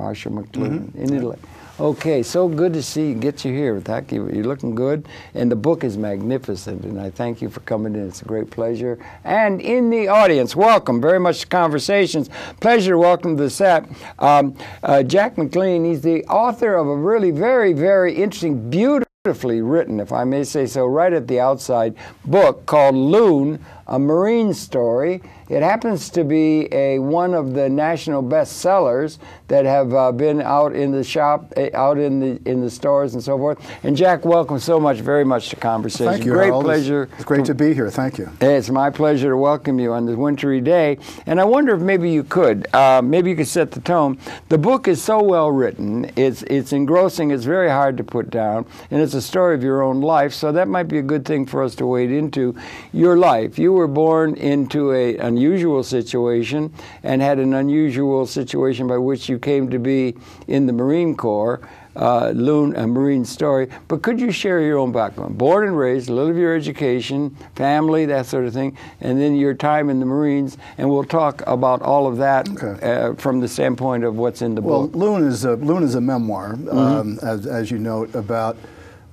Marshall McLuhan in Italy. Okay, so good to see you, get you here. Thank you. You're looking good, and the book is magnificent. And I thank you for coming in. It's a great pleasure. And in the audience, welcome very much to Conversations. Pleasure to welcome to the set um, uh, Jack McLean. He's the author of a really very, very interesting, beautifully written, if I may say so, right at the outside book called Loon, a Marine Story. It happens to be a one of the national bestsellers that have uh, been out in the shop, uh, out in the in the stores and so forth. And Jack, welcome so much, very much to Conversation. Thank you. Great Harold. pleasure. It's, great to, to be here. Thank you. It's my pleasure to welcome you on this wintry day. And I wonder if maybe you could, uh, maybe you could set the tone. The book is so well written. It's it's engrossing. It's very hard to put down, and it's a story of your own life. So that might be a good thing for us to wade into. Your life. You were born into a unusual situation and had an unusual situation by which you came to be in the Marine Corps. Uh, Loon, a Marine story, but could you share your own background? Born and raised, a little of your education, family, that sort of thing, and then your time in the Marines, and we'll talk about all of that okay. uh, from the standpoint of what's in the well, book. Well, Loon is a Loon is a memoir, mm-hmm. um, as, as you note about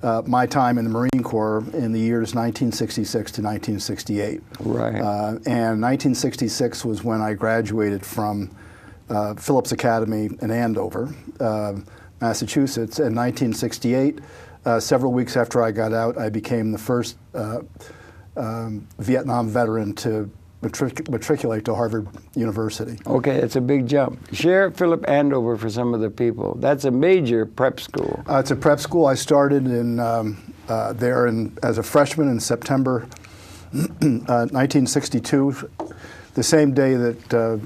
uh, my time in the Marine Corps in the years 1966 to 1968. Right. Uh, and 1966 was when I graduated from uh, Phillips Academy in Andover, um, Massachusetts. In 1968, uh, several weeks after I got out, I became the first uh, um, Vietnam veteran to matric matriculate to Harvard University. Okay, it's a big jump. Share Philip Andover for some of the people. That's a major prep school. Uh, it's a prep school. I started in um, uh, there in, as a freshman in September uh, 1962, the same day that uh,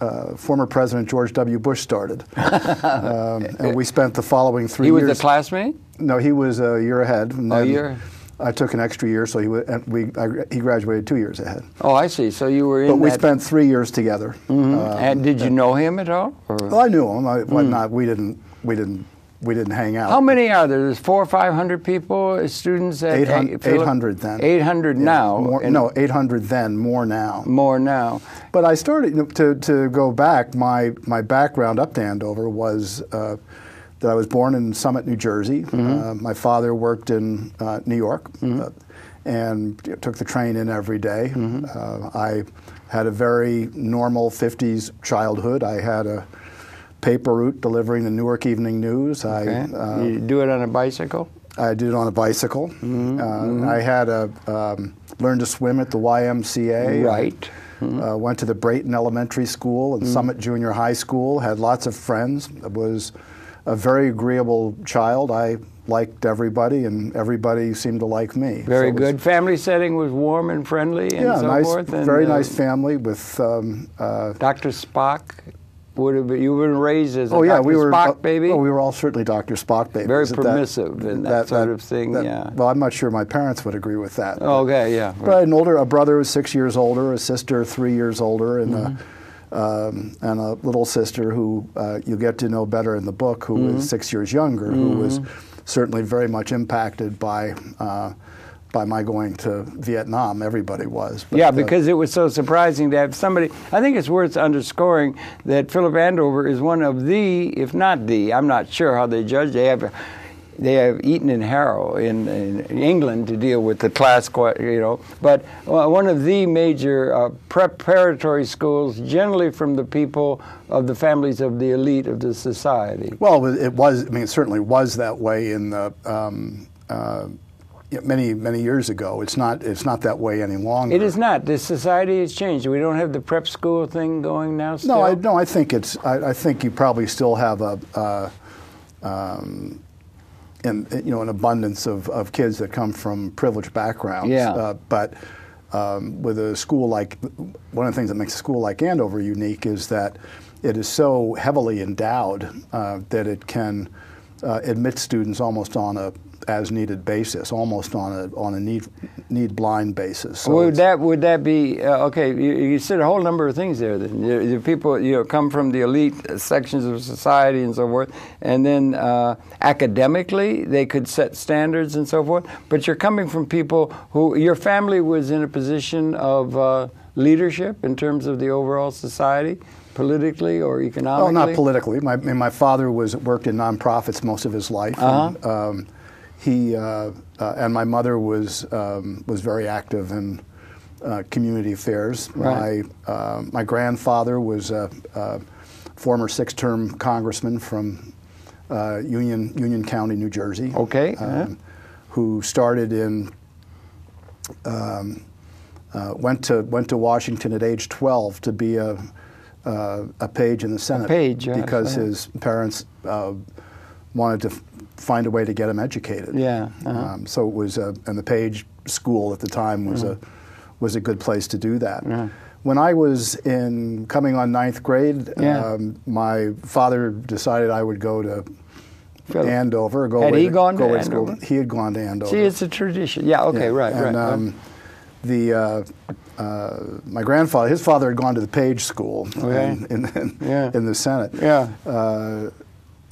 uh, former President George W. Bush started. um, and we spent the following three years. He was a classmate? No, he was a year ahead. a year? I took an extra year, so he we I, he graduated two years ahead. Oh, I see. So you were in. But we spent three years together. Mm-hmm. Um, and did you know him at all? Or? Well, I knew him. I, mm. not. We didn't. We didn't. We didn't hang out. How many are there? There's four or five hundred people, students at 800, 800 then. Eight hundred yeah, now. More, no, eight hundred then. More now. More now. But I started to to go back. My my background up to Andover was. Uh, that I was born in Summit, New Jersey. Mm-hmm. Uh, my father worked in uh, New York. Mm-hmm. Uh, and took the train in every day. Mm-hmm. Uh, I had a very normal 50s childhood. I had a paper route delivering the Newark Evening News. Okay. I, uh, you do it on a bicycle? I did it on a bicycle. Mm-hmm. Uh, mm-hmm. I had a um, learned to swim at the YMCA. Right. Mm-hmm. Uh, went to the Brayton Elementary School and mm-hmm. Summit Junior High School. Had lots of friends. Was a very agreeable child. I liked everybody, and everybody seemed to like me. Very so good. family setting was warm and friendly, and yeah, so nice, forth. And, very uh, nice family with um, uh, Dr. Spock. Would have been, you were raised as a oh, yeah, Dr. we were, Spock baby? Oh, we were all certainly Dr. Spock babies. Very permissive that, and that, that sort that, of thing, that, yeah. Well, I'm not sure my parents would agree with that. Oh, okay, yeah. But, right. an older, a brother was six years older, a sister three years older, and mm-hmm. a, um, and a little sister who uh, you get to know better in the book, who mm-hmm. was six years younger, mm-hmm. who was certainly very much impacted by. Uh, by my going to Vietnam, everybody was. But, yeah, uh, because uh, it was so surprising to have somebody. I think it's worth underscoring that Philip Andover is one of the, if not the, I'm not sure how they judge. They have they have Eton and Harrow in, in, England to deal with the class, you know. But one of the major uh, preparatory schools, generally from the people of the families of the elite of the society. Well, it was. I mean, it certainly was that way in the. Um, uh, many many years ago. It's not it's not that way any longer. It is not. The society has changed. We don't have the prep school thing going now. Still? No, I no. I think it's. I, I think you probably still have a. Uh, um, and you know an abundance of, of kids that come from privileged backgrounds. Yeah. Uh, but um, with a school like one of the things that makes a school like Andover unique is that it is so heavily endowed uh, that it can uh, admit students almost on a as needed basis, almost on a on a need need blind basis. So would that would that be uh, okay? You, you, said a whole number of things there. Then the, people you know come from the elite sections of society and so forth, and then uh, academically they could set standards and so forth. But you're coming from people who your family was in a position of uh, leadership in terms of the overall society. politically or economically? Oh, not politically. My, my father was worked in nonprofits most of his life. Uh-huh. And, um, he uh, uh, and my mother was um, was very active in uh, community affairs. Right. My uh, my grandfather was a, a former six-term congressman from uh, Union Union County, New Jersey. Okay, um, uh-huh. Who started in um, uh, went to went to Washington at age 12 to be a uh, a page in the Senate page, yeah, because Senate. his parents uh, wanted to find a way to get them educated. Yeah, uh-huh. Um, so it was, a, and the Page School at the time was a was a good place to do that. Yeah. When I was in coming on ninth grade, Yeah. um, my father decided I would go to Philip. Andover. Go Had away he gone go to school. He had gone to Andover. See, it's a tradition. Yeah, okay, Yeah, right, and, right. Um, the uh, uh, my grandfather, his father had gone to the Page School Okay. in, in, in, Yeah. in the Senate. Yeah. Uh,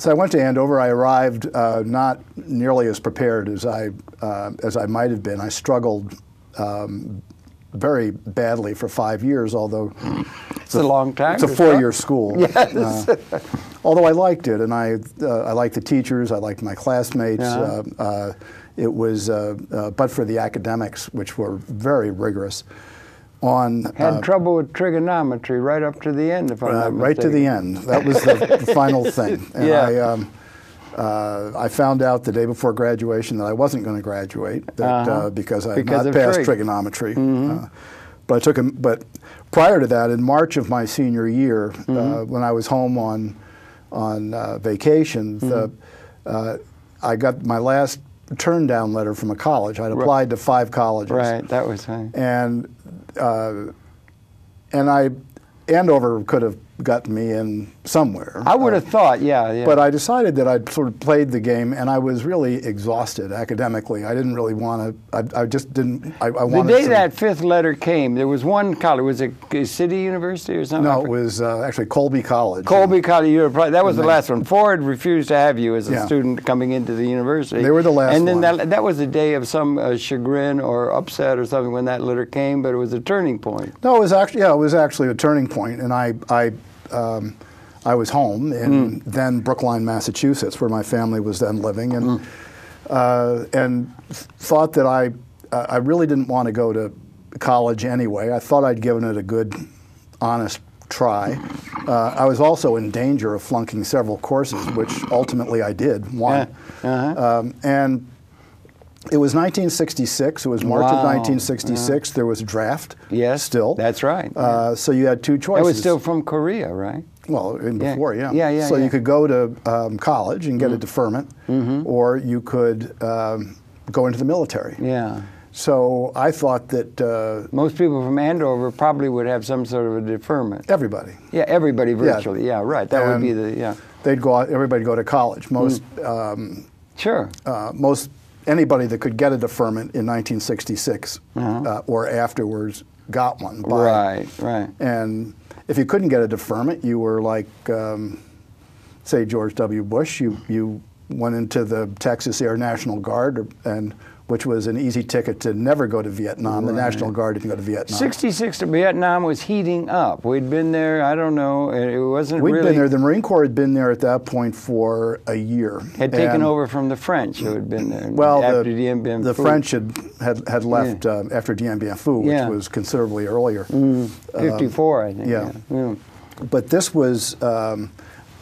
so I went to Andover. I arrived uh, not nearly as prepared as I uh, as I might have been. I struggled um, very badly for five years, although it's a long time. it's a four-year school. Yes. Uh, although I liked it, and I uh, I liked the teachers, I liked my classmates. Yeah. Uh, uh, it was, uh, uh, but for the academics, which were very rigorous. On Had uh, trouble with trigonometry right up to the end, if I'm uh, right to the end. That was the, the final thing. And Yeah. I, um, uh, I found out the day before graduation that I wasn't going to graduate that, Uh-huh. uh, because I had Because not passed trig. trigonometry. Uh, but I took a, but prior to that, in March of my senior year, Mm-hmm. uh, when I was home on on uh, vacation, Mm-hmm. uh, I got my last turn down letter from a college. I'd applied to five colleges Right, that was fine. and uh, and I Andover could have gotten me in somewhere. I would Uh, have thought, yeah, yeah. but I decided that I'd sort of played the game, and I was really exhausted academically. I didn't really want to. I, I just didn't. I, I the day that fifth letter came, there was one college. Was it City University or something? No, it was uh, actually Colby College. Colby College. You were probably, that was the last one. Ford refused to have you as a Yeah. student coming into the university. They were the last And then one. that, that was a day of some uh, chagrin or upset or something when that letter came, but it was a turning point. No, it was actually yeah, it was actually a turning point, and I I um, I was home in Mm. then Brookline, Massachusetts, where my family was then living, and Mm. uh, and thought that I uh, I really didn't want to go to college anyway. I thought I'd given it a good, honest try. Uh, I was also in danger of flunking several courses, which ultimately I did. One, Yeah. Uh-huh. um, and. It was 1966. It was March of Wow. 1966. There was a draft. Yes, Still. that's right. Uh, so you had two That choices. was still from Korea, right? well in Yeah. before, yeah. Yeah, yeah, So yeah. Mm-hmm. you could go to um, college and get a deferment, or you could um, go into the military. Yeah. So I thought that uh, Most people from Andover probably would have some sort of a deferment. everybody Yeah, everybody virtually. Yeah, right. That would be the yeah. they'd go out, everybody go to college. Most Mm. um, Sure. uh, most anybody that could get a deferment in 1966 uh, or afterwards got one. By, Uh-huh. Right, right. And if you couldn't get a deferment, you were like, um, say, George W. Bush. You you went into the Texas Air National Guard, or, and which was an easy ticket to never go to Vietnam. The National Guard didn't go to Vietnam. 66 to Vietnam was heating up. We'd been there, I don't know, it wasn't We'd really been there. The Marine Corps had been there at that point for a year. had taken And- over from the French who had been there Well, after the, Dien Bien the French had had, had left uh, after Dien Bien Phu, which Yeah. Mm. was considerably earlier. 54, I think. yeah. yeah. But this was um,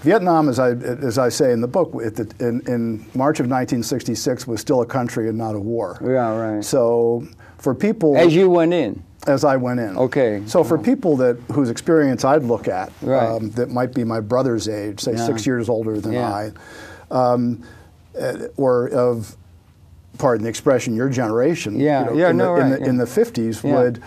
Vietnam, as I as I say in the book, in, in March of 1966 was still a country and not a war. Yeah, right. So for people As you went in. as I went in. Okay. So for people that whose experience I'd look at, um, Right. that might be my brother's age, say Yeah. six years older than Yeah. I, um, uh, or of, pardon the expression, your generation. Yeah. Yeah, in no, the, in, right, the, yeah. in the 50s Yeah. would.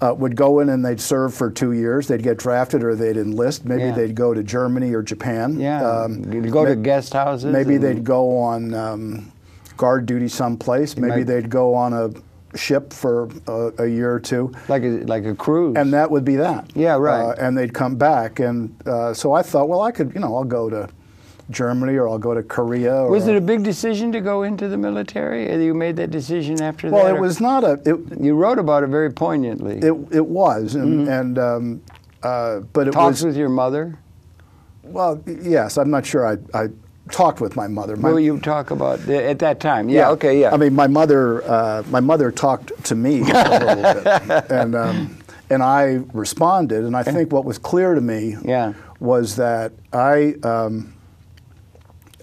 Uh, would go in and they'd serve for two years. They'd get drafted or they'd enlist. Maybe Yeah. they'd go to Germany or Japan. Yeah. Um, You'd go to guest houses. Maybe they'd go on um, guard duty someplace. Maybe might- they'd go on a ship for a, a year or two Like a, like a cruise. and that would be that. Yeah, right. Uh, and they'd come back, and uh, so I thought, well, I could, you know, I'll go to Germany or I'll go to Korea. Or, was it a big decision to go into the military? Or You made that decision after well, that? it was not a. It, You wrote about it very poignantly. it, it was, and, Mm-hmm. and um, uh, but it Talks was with your mother? well, yes. I'm not sure. I, I talked with my mother. My, Will you talk about the, at that time? Yeah, okay, yeah. I mean, my mother, uh, my mother talked to me a little bit, and um, and I responded. And I think what was clear to me Yeah. was that I um,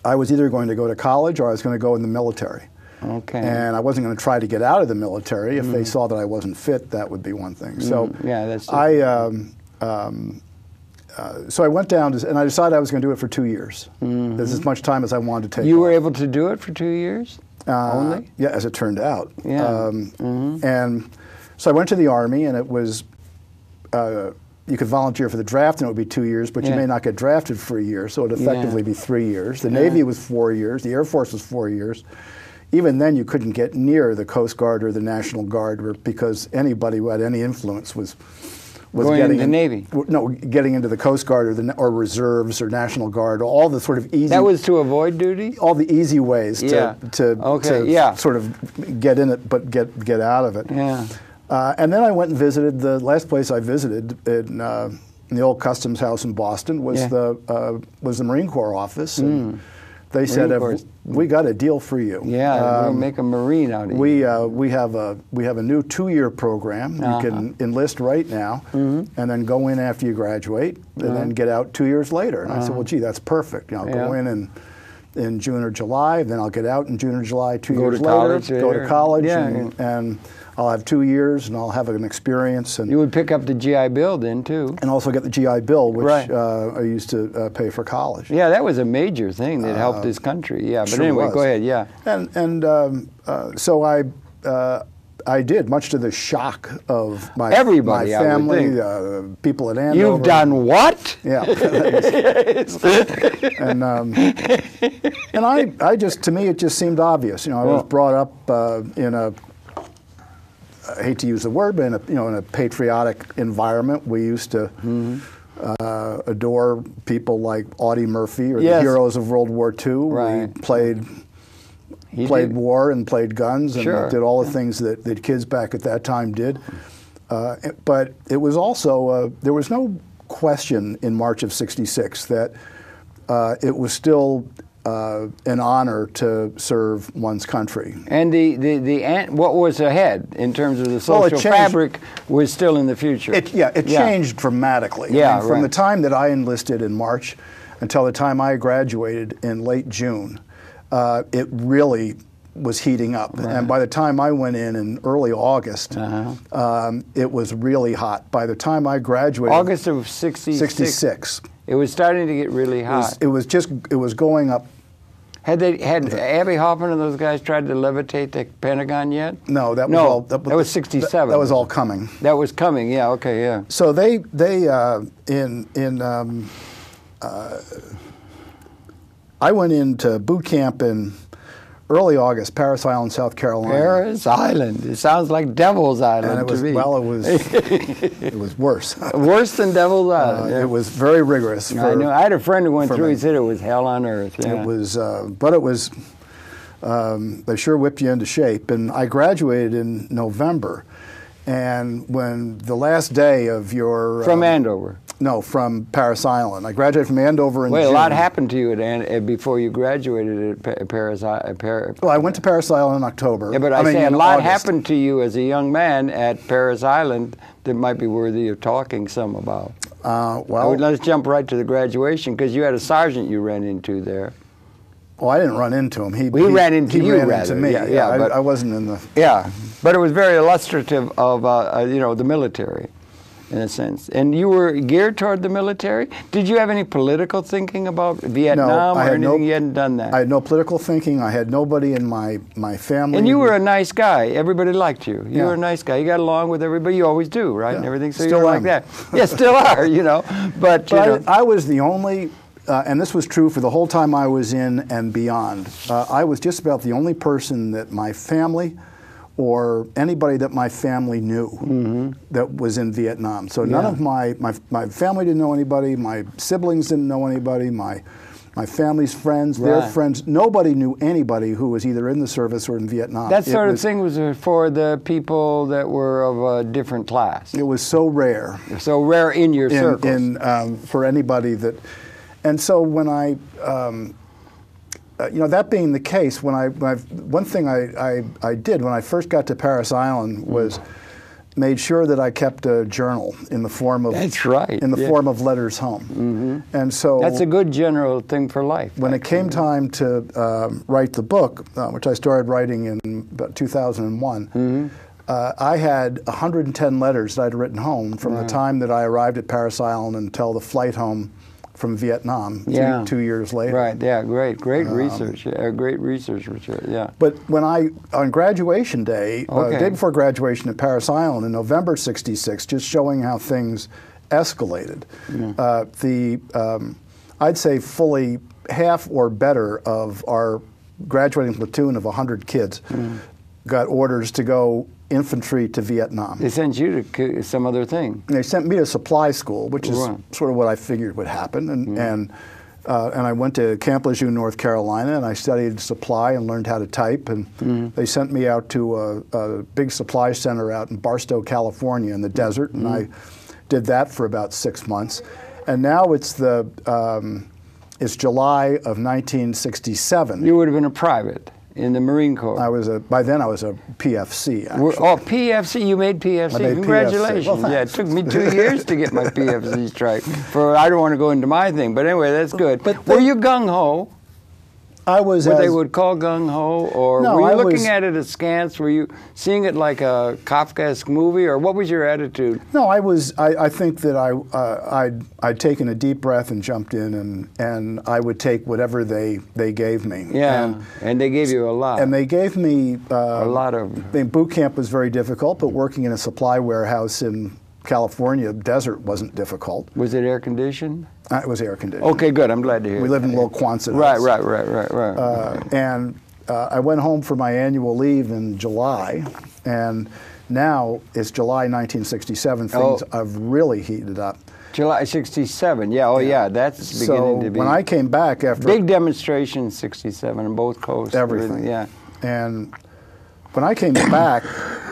I was either going to go to college or I was going to go in the military. okay. And I wasn't going to try to get out of the military. If they saw that I wasn't fit, that would be one thing. So Mm. yeah, that's I. Um, um, uh, so I went down to, and I decided I was going to do it for two years. That's as much time as I wanted to take. Mm-hmm. you were able to do it for two years? Uh, Only? Yeah, as it turned out. Yeah. Mm-hmm. Um, And so I went to the Army, and it was, uh, you could volunteer for the draft, and it would be two years, but you may not get drafted for a year, so it would effectively be three years. The Navy was four years, the Air Force was four years. Even then, you couldn't get near the Coast Guard or the National Guard or- because anybody who had any influence was. Was Going getting into in- Navy. No, getting into the Coast Guard or the or reserves or National Guard, all the sort of easy That was to avoid duty? all the easy ways to, Yeah. to, Okay, to yeah. sort of get in it but get get out of it. Yeah. Uh, and then I went and visited the last place I visited in, uh, in the old Customs House in Boston was Yeah. the uh, was the Marine Corps office, and they said "If we got a deal for you. Yeah, Um, make a Marine out of you. we uh, we have a we have a new two-year program. Uh-huh. You can enlist right now, Mm-hmm. and then go in after you graduate, and then get out two years later. And I said, well, gee, that's perfect. You know, I'll go Uh-huh. In and in June or July, then I'll get out in June or July. Two Go years to later, college go to college, Yeah, and, and I'll have two years, and I'll have an experience, and You would pick up the GI Bill then, too. and also get the GI Bill, which Right. uh, I used to uh, pay for college. Yeah, that was a major thing that helped this country. Yeah, but Uh, Sure anyway, was. go ahead. Yeah. And and um, uh, so I uh, I did, much to the shock of my Everybody, my family, uh, people at Andover. You've done what? Yeah. and um, and I I just to me it just seemed obvious. You know, I was brought up uh, in a I hate to use the word, but in a you know in a patriotic environment. We used to. Mm-hmm. Uh, adore people like Audie Murphy or Yes. the heroes of World War II. Right. We played He played did. war and played guns and Sure. did all the things that, that kids back at that time did. Uh, but it was also, uh, there was no question in March of 66 that uh, it was still uh, an honor to serve one's country. And the, the, the an- what was ahead in terms of the Well, social changed- fabric was still in the future. It, yeah, it changed dramatically. I Yeah, mean, from right. the time that I enlisted in March until the time I graduated in late June, uh, it really was heating up. And by the time I went in in early August, Uh-huh. um, it was really hot. By the time I graduated, August of 66. 66, It was starting to get really it hot. was, it was just it was going up. had they had Abbie Hoffman and those guys tried to levitate the Pentagon yet? No, that was No, all. that was 67. That, was all coming. That was coming. Yeah. Okay. Yeah. So they they uh, in in um, uh, I went into boot camp in early August, Parris Island, South Carolina. Parris Island. It sounds like Devil's Island and it was to me. well, it was it was worse. Worse than Devil's Uh, Island. yeah. It was very rigorous. I for- know. I had a friend who went through. me. He said it was hell on earth. Yeah. It was, uh, but it was. Um, they sure whipped you into shape, and I graduated in November. And when the last day of your from um, Andover. No, from Parris Island, I graduated from Andover in Wait, a lot happened to you at, An- uh, before you graduated at Pa- Parris. I- uh, Par- Well, I went to Parris Island in October. yeah, but I, mean, say a lot August. happened to you as a young man at Parris Island that might be worthy of talking some about. Uh, Well, let's jump right to the graduation because you had a sergeant you ran into there. well, I didn't run into him. He, Well, he ran into he you, ran rather. into me. Yeah, yeah, I, but- I wasn't in the. Yeah, but it was very illustrative of uh, uh, you know the military, in a sense. And you were geared toward the military. Did you have any political thinking about Vietnam I or had anything? no- you hadn't done that. I had no political thinking. I had nobody in my my family. and you were a nice guy. Everybody liked you. You Yeah. were a nice guy. You got along with everybody. You always do, right? And everything. So Still you were like that. Yeah, still are. You know, but, you know, I, I was the only, uh, and this was true for the whole time I was in and beyond. Uh, I was just about the only person that my family or anybody that my family knew that was in Vietnam. So none Mm-hmm. Yeah. of my, my, my family didn't know anybody, my siblings didn't know anybody, my my family's friends, their friends. Nobody knew anybody who was either in the service or in Vietnam. That sort of thing was uh, for the people that were of a different class. It was so rare. So rare in your in, circles. in um, for anybody that, and so when I, um, uh, you know, that being the case, when I, when I one thing I, I, I did when I first got to Parris Island was made sure that I kept a journal in the form of That's right, in the yeah. form of letters home, and so That's a good general thing for life. when it came time to um, write the book, uh, which I started writing in about 2001, Mm-hmm. uh, I had 110 letters that I'd written home from the time that I arrived at Parris Island until the flight home from Vietnam two, Yeah. two years later. Right, yeah, great, great Um, research. Yeah, great research, Richard. Yeah. But when I, on graduation day, uh, day before graduation at Parris Island in November '66, just showing how things escalated, uh, the um, I'd say fully half or better of our graduating platoon of 100 kids got orders to go infantry to Vietnam. They sent you to some other thing. And they sent me to supply school, which is Right. sort of what I figured would happen. And and uh, and I went to Camp Lejeune, North Carolina, and I studied supply and learned how to type. And they sent me out to a, a big supply center out in Barstow, California, in the desert, and I did that for about six months. And now it's the um, it's July of 1967. You would have been a private in the Marine Corps. I was a by then I was a PFC. Actually. Oh, PFC, you made PFC. Made PFC. Congratulations. Well, yeah, it took me two years to get my PFC stripe. For I don't want to go into my thing, but anyway, that's good. But were you gung ho? I was What as, they would call gung ho, or No, were you I looking was- at it askance? Were you seeing it like a Kafkaesque movie, or what was your attitude? No, I was. I, I think that I uh, I'd I'd taken a deep breath and jumped in, and and I would take whatever they they gave me. Yeah, And, and they gave you a lot. and they gave me uh, A lot of- I mean, boot camp was very difficult, but working in a supply warehouse in California desert wasn't difficult. was it air conditioned? Uh, it was air conditioned. Okay, good. I'm glad to hear. We live in little Quonset. Right, right, right, right, right. Uh, and uh, I went home for my annual leave in July, and now it's July 1967. Things Oh. have really heated up. July '67. Yeah. Oh, yeah. That's beginning so to be. when I came back after big demonstration in '67 on both coasts. everything, Yeah. and when I came back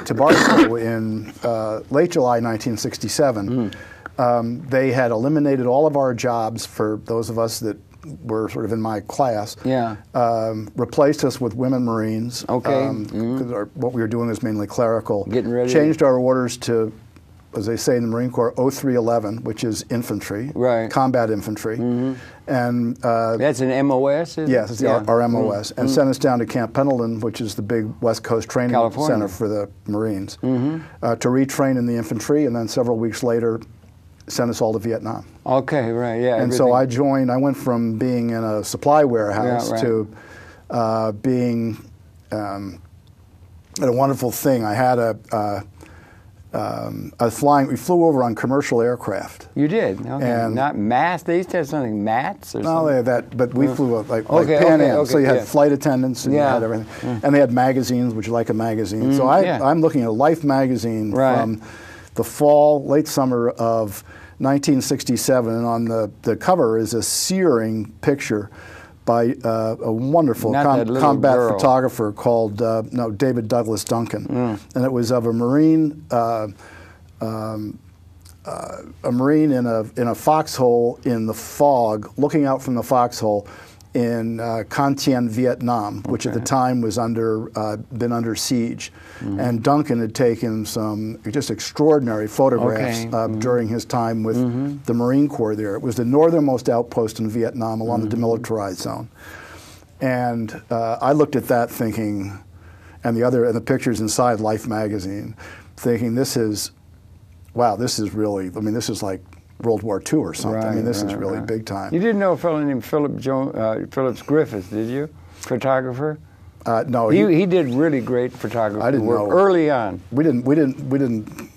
to Barstow in uh, late July 1967, Hmm. um, they had eliminated all of our jobs for those of us that were sort of in my class. Yeah. Um, replaced us with women Marines. Okay. Um, 'cause our, what we were doing was mainly clerical. Getting ready Changed our orders to, as they say in the Marine Corps, 0311, which is infantry. Right. Mm-hmm. Combat infantry. And uh, That's an MOS. Is Yes, it? it's Yeah. our, our MOS, and sent us down to Camp Pendleton, which is the big West Coast training California. center for the Marines, uh, to retrain in the infantry, and then several weeks later, sent us all to Vietnam. Okay. Right. Yeah. And so I joined. I went from being in a supply warehouse right. to uh, being um, a wonderful thing. I had a. Uh, um, I was flying. We flew over on commercial aircraft. You did. Okay. and- Not mats. They used to have something mats or No, something. they had that, but we flew up like, like Okay, Pan okay, Am. so you had yeah. flight attendants and Yeah. you had everything, and they had magazines. Would you like a magazine? so Mm, I, yeah. I'm looking at Life magazine Right. from the fall, late summer of 1967, and on the the cover is a searing picture by uh, a wonderful com- combat girl. photographer called uh, no David Douglas Duncan, Mm. and it was of a Marine. Uh, a marine in a in a foxhole in the fog, looking out from the foxhole in uh, Con Thien, Vietnam, which at the time was under uh, been under siege, Mm-hmm. and Duncan had taken some just extraordinary photographs Okay. Mm-hmm. uh, during his time with the Marine Corps there. It was the northernmost outpost in Vietnam along Mm-hmm. the demilitarized zone, and uh, I looked at that thinking, and the other and the pictures inside Life magazine, thinking this is wow, this is really, I mean, this is like World War II or something. I mean, this is really right. big time. You didn't know a fellow named Philip jo- uh, Phillips Griffith, did you? Photographer. Uh, no, He, he, he did really great photography I didn't work know. early on. we didn't, we didn't, we didn't,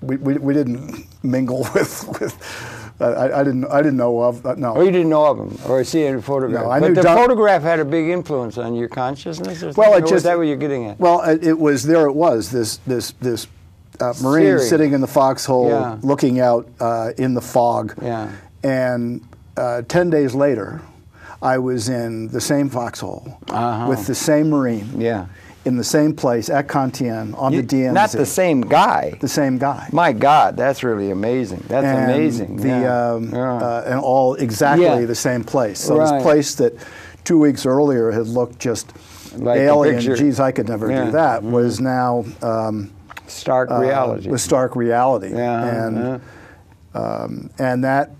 we, we, we didn't mingle with, with uh, I, I didn't, I didn't know of, uh, no. Or you didn't know of him, or see any photograph. No, I but knew the Don- photograph had a big influence on your consciousness. Or Well, it Or was that what you're getting at? Well, it, it was, there it was, this, this, this uh, Marine Searing. sitting in the foxhole Yeah. looking out uh, in the fog. Yeah. And uh, 10 days later, I was in the same foxhole Uh-huh. with the same Marine Yeah. in the same place at Con Thien on You- the DMZ. Not the same guy. The same guy. My God, that's really amazing. That's and amazing. The yeah. um, Yeah. uh, and all exactly the same place. So Right. this place that two weeks earlier had looked just Like alien. Geez, I could never. Mm-hmm. do that. Was now um, Stark uh, reality. was stark reality. Yeah, and yeah. um, and that.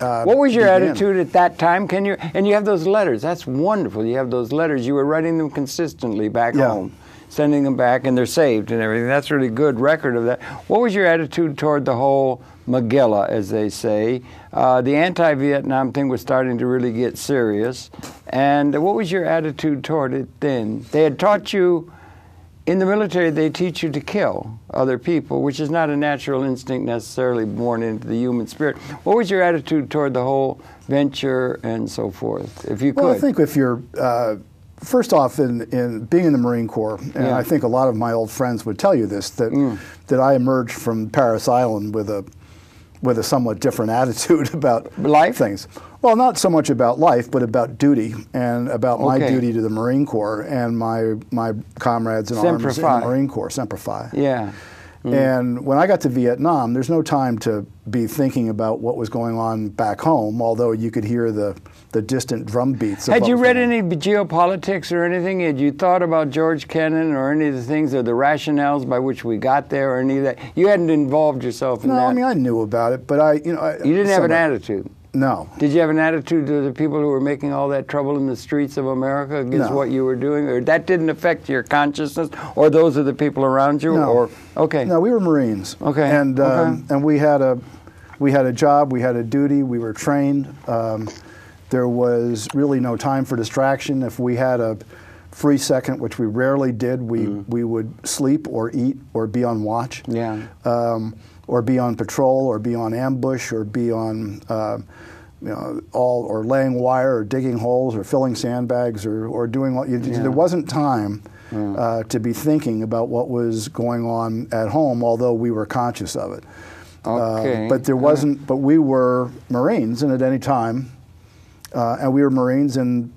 Uh, What was your began. attitude at that time? Can you and you have those letters? That's wonderful. You have those letters. You were writing them consistently back Yeah. home, sending them back, and they're saved and everything. That's really good record of that. What was your attitude toward the whole Magilla, as they say? Uh, the anti-Vietnam thing was starting to really get serious, and what was your attitude toward it then? They had taught you. In the military, they teach you to kill other people, which is not a natural instinct necessarily born into the human spirit. What was your attitude toward the whole venture and so forth, if you Well. I think if you're uh, first off in, in being in the Marine Corps, and Yeah. I think a lot of my old friends would tell you this that Mm. that I emerged from Parris Island with a with a somewhat different attitude about Life? things. Well, not so much about life, but about duty and about my duty to the Marine Corps and my my comrades in arms in the Marine Corps, Semper Fi. yeah. Mm. And when I got to Vietnam, there's no time to be thinking about what was going on back home, although you could hear the, the distant drum beats. Had you read any geopolitics or anything? Had you thought about George Kennan or any of the things or the rationales by which we got there or any of that? You hadn't involved yourself in No, that. I mean I knew about it, but I, you know, I, you didn't have an attitude. No, Did you have an attitude to the people who were making all that trouble in the streets of America against No. what you were doing, or that didn't affect your consciousness, or those of the people around you, No. or okay, no, we were Marines. Okay, and um, okay. and we had a we had a job, we had a duty, we were trained. Um, there was really no time for distraction. If we had a free second, which we rarely did, we Mm. we would sleep or eat or be on watch. yeah, um, or be on patrol, or be on ambush, or be on, uh, you know, all or laying wire, or digging holes, or filling sandbags, or or doing what You, Yeah. There wasn't time uh, to be thinking about what was going on at home, although we were conscious of it. Uh, okay. but there wasn't. But we were Marines, and at any time, uh, and we were Marines and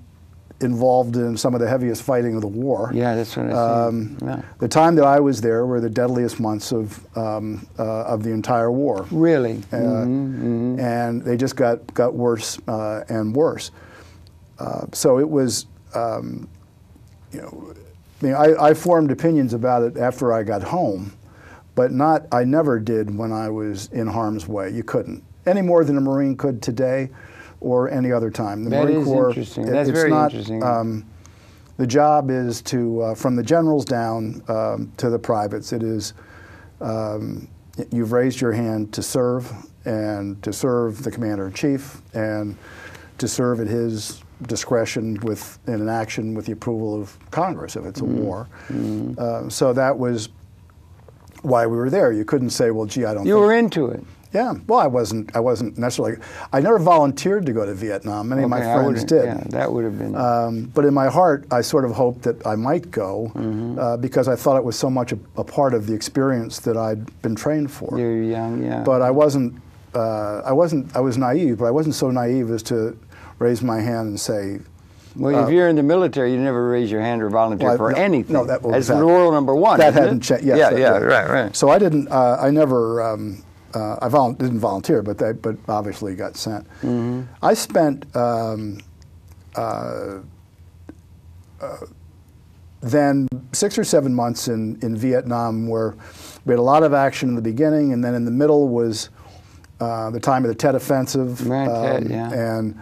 involved in some of the heaviest fighting of the war. Yeah, that's what I. Um, yeah. The time that I was there were the deadliest months of um, uh, of the entire war, Really? uh, Mhm, mhm. and they just got got worse uh, and worse. Uh, so it was, um, you know, I, mean, I, I formed opinions about it after I got home, but not. I never did when I was in harm's way. You couldn't any more than a Marine could today, or any other time. The That Marine is Corps. interesting. it- That's it's very not, interesting. Um, the job is to, uh, from the generals down um, to the privates, it is, um, you've raised your hand to serve and to serve the commander in chief and to serve at his discretion with in an action with the approval of Congress if it's a Mm-hmm. war. Uh, so that was why we were there. You couldn't say, well, gee, I don't. You think were into it. Yeah, well, I wasn't. I wasn't necessarily. I never volunteered to go to Vietnam. Many of my friends did. Yeah, that would have been. Um, but in my heart, I sort of hoped that I might go Mm-hmm. uh, because I thought it was so much a, a part of the experience that I'd been trained for. You're young, yeah. But I wasn't. Uh, I wasn't. I was naive, but I wasn't so naive as to raise my hand and say, well, if you're in the military, you never raise your hand or volunteer Well, for no- anything. no, that- well, That's that- rule number one. that hadn't changed. Yes, yeah, yeah, right, right. So I didn't. Uh, I never. Um, uh, I didn't volunteer, but they, but obviously got sent. Mm-hmm. I spent um, uh, uh, then six or seven months in, in Vietnam, where we had a lot of action in the beginning, and then in the middle was uh, the time of the Tet Offensive, um, Right, Tet, yeah. and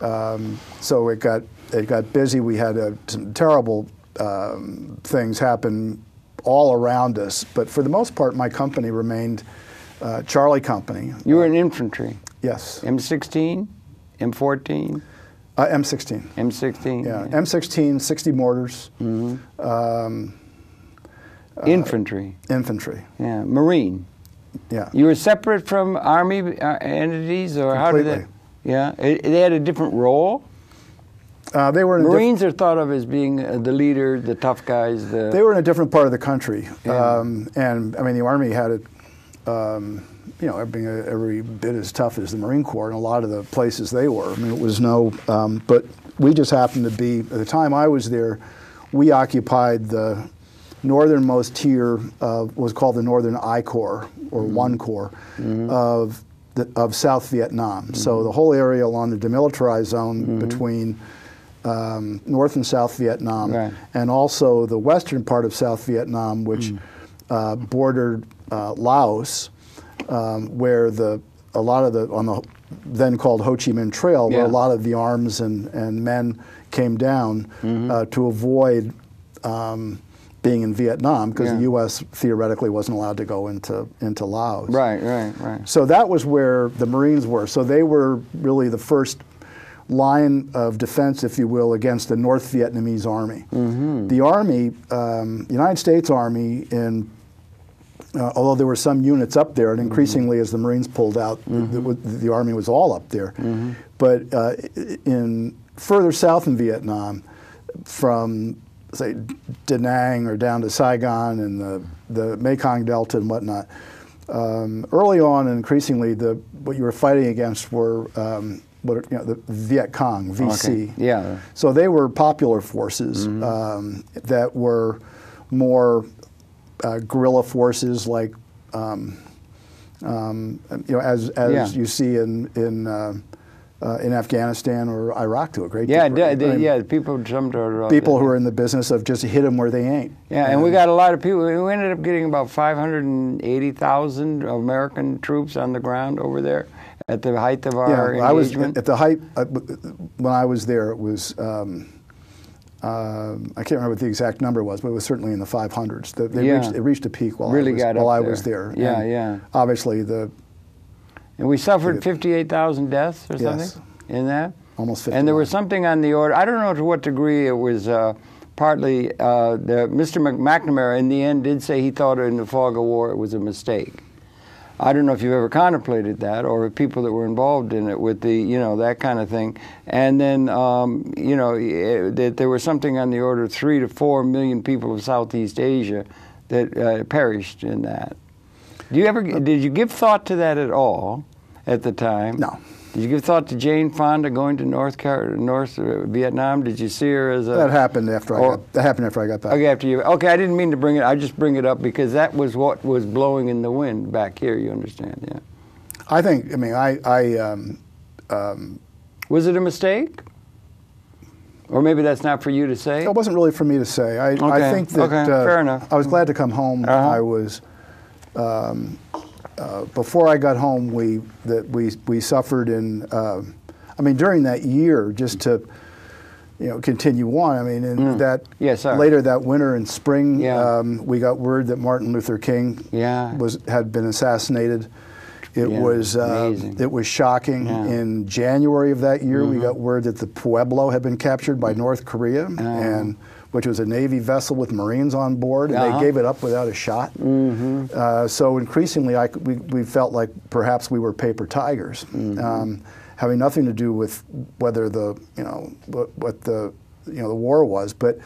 um, so it got it got busy. We had uh, some terrible um, things happen all around us, but for the most part, my company remained uh, Charlie Company. You were in infantry. Yes, M16, M14, uh, M16. M16. Yeah, M16, 60 mortars, Mm-hmm. um, infantry. infantry. Yeah, Marine. Yeah. You were separate from Army uh, entities, or how did that? Yeah, it, they had a different role. Uh, they were in a diff- Marines are thought of as being uh, the leader, the tough guys. The They were in a different part of the country, Yeah. um, and I mean the army had it. Um, you know, being a, every bit as tough as the Marine Corps in a lot of the places they were. I mean, it was no, um, but we just happened to be, at the time I was there, we occupied the northernmost tier of was called the Northern I Corps or Mm-hmm. One Corps of the, of South Vietnam. Mm-hmm. So the whole area along the demilitarized zone between um, North and South Vietnam, Right. and also the western part of South Vietnam, which uh, bordered uh, Laos, um, where the a lot of the on the then called Ho Chi Minh Trail, where Yeah. a lot of the arms and, and men came down uh, to avoid um, being in Vietnam because Yeah. the U.S. theoretically wasn't allowed to go into into Laos. Right, right, right. So that was where the Marines were. So they were really the first line of defense, if you will, against the North Vietnamese army. The army, um, United States Army, in uh, although there were some units up there, and increasingly as the Marines pulled out, the, the, the army was all up there. But uh, in further south in Vietnam, from say Da Nang or down to Saigon and the, the Mekong Delta and whatnot, um, early on and increasingly the what you were fighting against were um, what you know, the Viet Cong, VC. Okay. Yeah. So they were popular forces um, that were more uh, guerrilla forces, like um, um, you know, as as Yeah. you see in in uh, uh, in Afghanistan or Iraq to a great Yeah, degree. de- de- mean, yeah. People jumped people who are in the business of just hit them where they ain't. Yeah, and we got a lot of people. We ended up getting about 580,000 American troops on the ground over there at the height of our yeah, I was at the height uh, when I was there. It was um, um, I can't remember what the exact number was, but it was certainly in the 500s. The, they Yeah. reached, it reached a peak while Really I was, while I was there. there. Yeah, And yeah. Obviously, the and we suffered 58,000 deaths or something Yes. in that. almost 50. And there was something on the order. I don't know to what degree it was. Uh, partly, uh, the, Mr. McNamara in the end did say he thought in the fog of war it was a mistake. I don't know if you've ever contemplated that, or if people that were involved in it with the, you know, that kind of thing. And then, um, you know, eh, that there was something on the order of three to four million people of Southeast Asia that uh, perished in that. Do you ever? Did you give thought to that at all at the time? No. Did you give thought to Jane Fonda going to North Car- North uh, Vietnam? Did you see her as a that happened after I got, that happened after I got back. Okay, after you. Okay, I didn't mean to bring it. I just bring it up because that was what was blowing in the wind back here. You understand? Yeah. I think. I mean, I. I um, Was it a mistake? Or maybe that's not for you to say. it wasn't really for me to say. I, Okay, I think that okay, uh, fair enough. I was glad to come home. Uh-huh. I was. Um, uh, before I got home, we that we we suffered in. Uh, I mean, during that year, just to you know continue on. I mean, in that Mm. Yes, sir. later that winter and spring, Yeah. um, we got word that Martin Luther King Yeah. was had been assassinated. It Yeah, was uh, it was shocking. Mm-hmm. In January of that year, we got word that the Pueblo had been captured by North Korea, and which was a Navy vessel with Marines on board, and Uh-huh. they gave it up without a shot. Mm-hmm. Uh, so increasingly, I, we, we felt like perhaps we were paper tigers, Mm-hmm. um, having nothing to do with whether the you know what, what the you know the war was, but.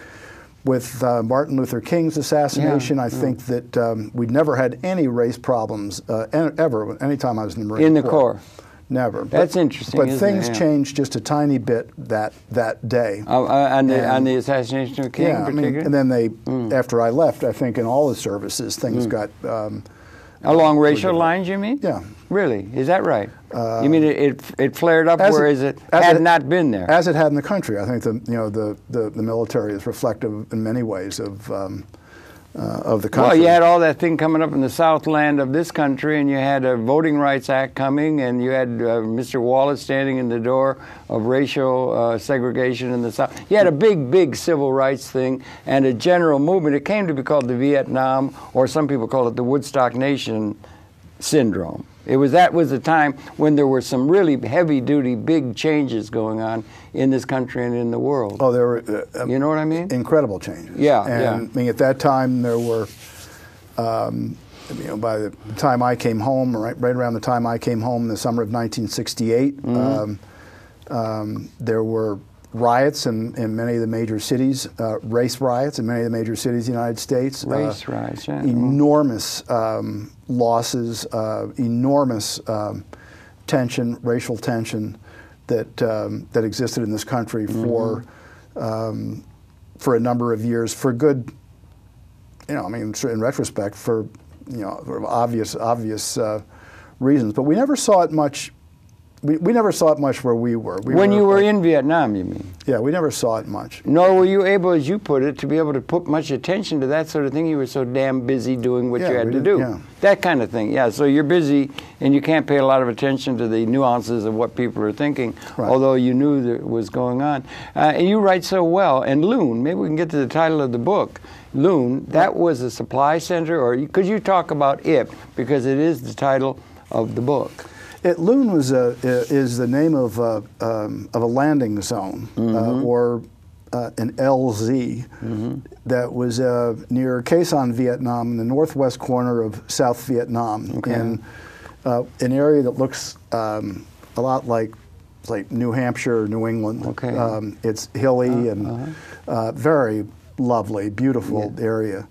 With uh, Martin Luther King's assassination, I think that um, we'd never had any race problems uh, en- ever. Anytime I was in the Marine In the Corps. Never. That's interesting, But things it? Yeah. changed just a tiny bit that that day. Uh, uh, on the And- the assassination of King, yeah, I mean, and then they, after I left, I think in all the services, things got. Um, Along racial lines, you mean? Yeah. Really? Is that right? you mean it, it, it flared up, as it- it, had it- not been there? as it had in the country. I think the you know the the, the military is reflective in many ways of um, uh, of the country. Well, you had all that thing coming up in the Southland of this country, and you had a Voting Rights Act coming, and you had uh, Mr. Wallace standing in the door of racial uh, segregation in the South. You had a big, big civil rights thing and a general movement. It came to be called the Vietnam, or some people call it the Woodstock Nation syndrome. It was that was the time when there were some really heavy-duty, big changes going on in this country and in the world. oh, there were uh, You know what I mean? incredible changes. Yeah, and yeah. I mean at that time there were. Um, you know, by the time I came home, right, right around the time I came home in the summer of 1968, Mm-hmm. um, um, there were riots in, in many of the major cities, uh, race riots in many of the major cities in the United States. uh, Race riots, yeah. Enormous um, losses, uh, enormous um, tension, racial tension that um, that existed in this country for um, for a number of years for good. You know, I mean, in retrospect, for you know, sort obvious obvious uh, reasons, but we never saw it much. We, we never saw it much where we were. We when you were like- in Vietnam, you mean? yeah, we never saw it much. Nor were you able, as you put it, to be able to put much attention to that sort of thing. You were so damn busy doing what Yeah, you had to do. yeah. That kind of thing. Yeah, so you're busy and you can't pay a lot of attention to the nuances of what people are thinking, Right. although you knew that was going on. Uh, and you write so well. And Loon, maybe we can get to the title of the book. Loon, that was a supply center, or could you talk about it? Because it is the title of the book. It, Loon was a, is the name of a, um, of a landing zone Mm-hmm. uh, or uh, an LZ that was uh, near Khe Sanh, Vietnam, in the northwest corner of South Vietnam, Okay. in uh, an area that looks um, a lot like like New Hampshire, or New England. Okay. Um, it's hilly and uh, very lovely, beautiful area,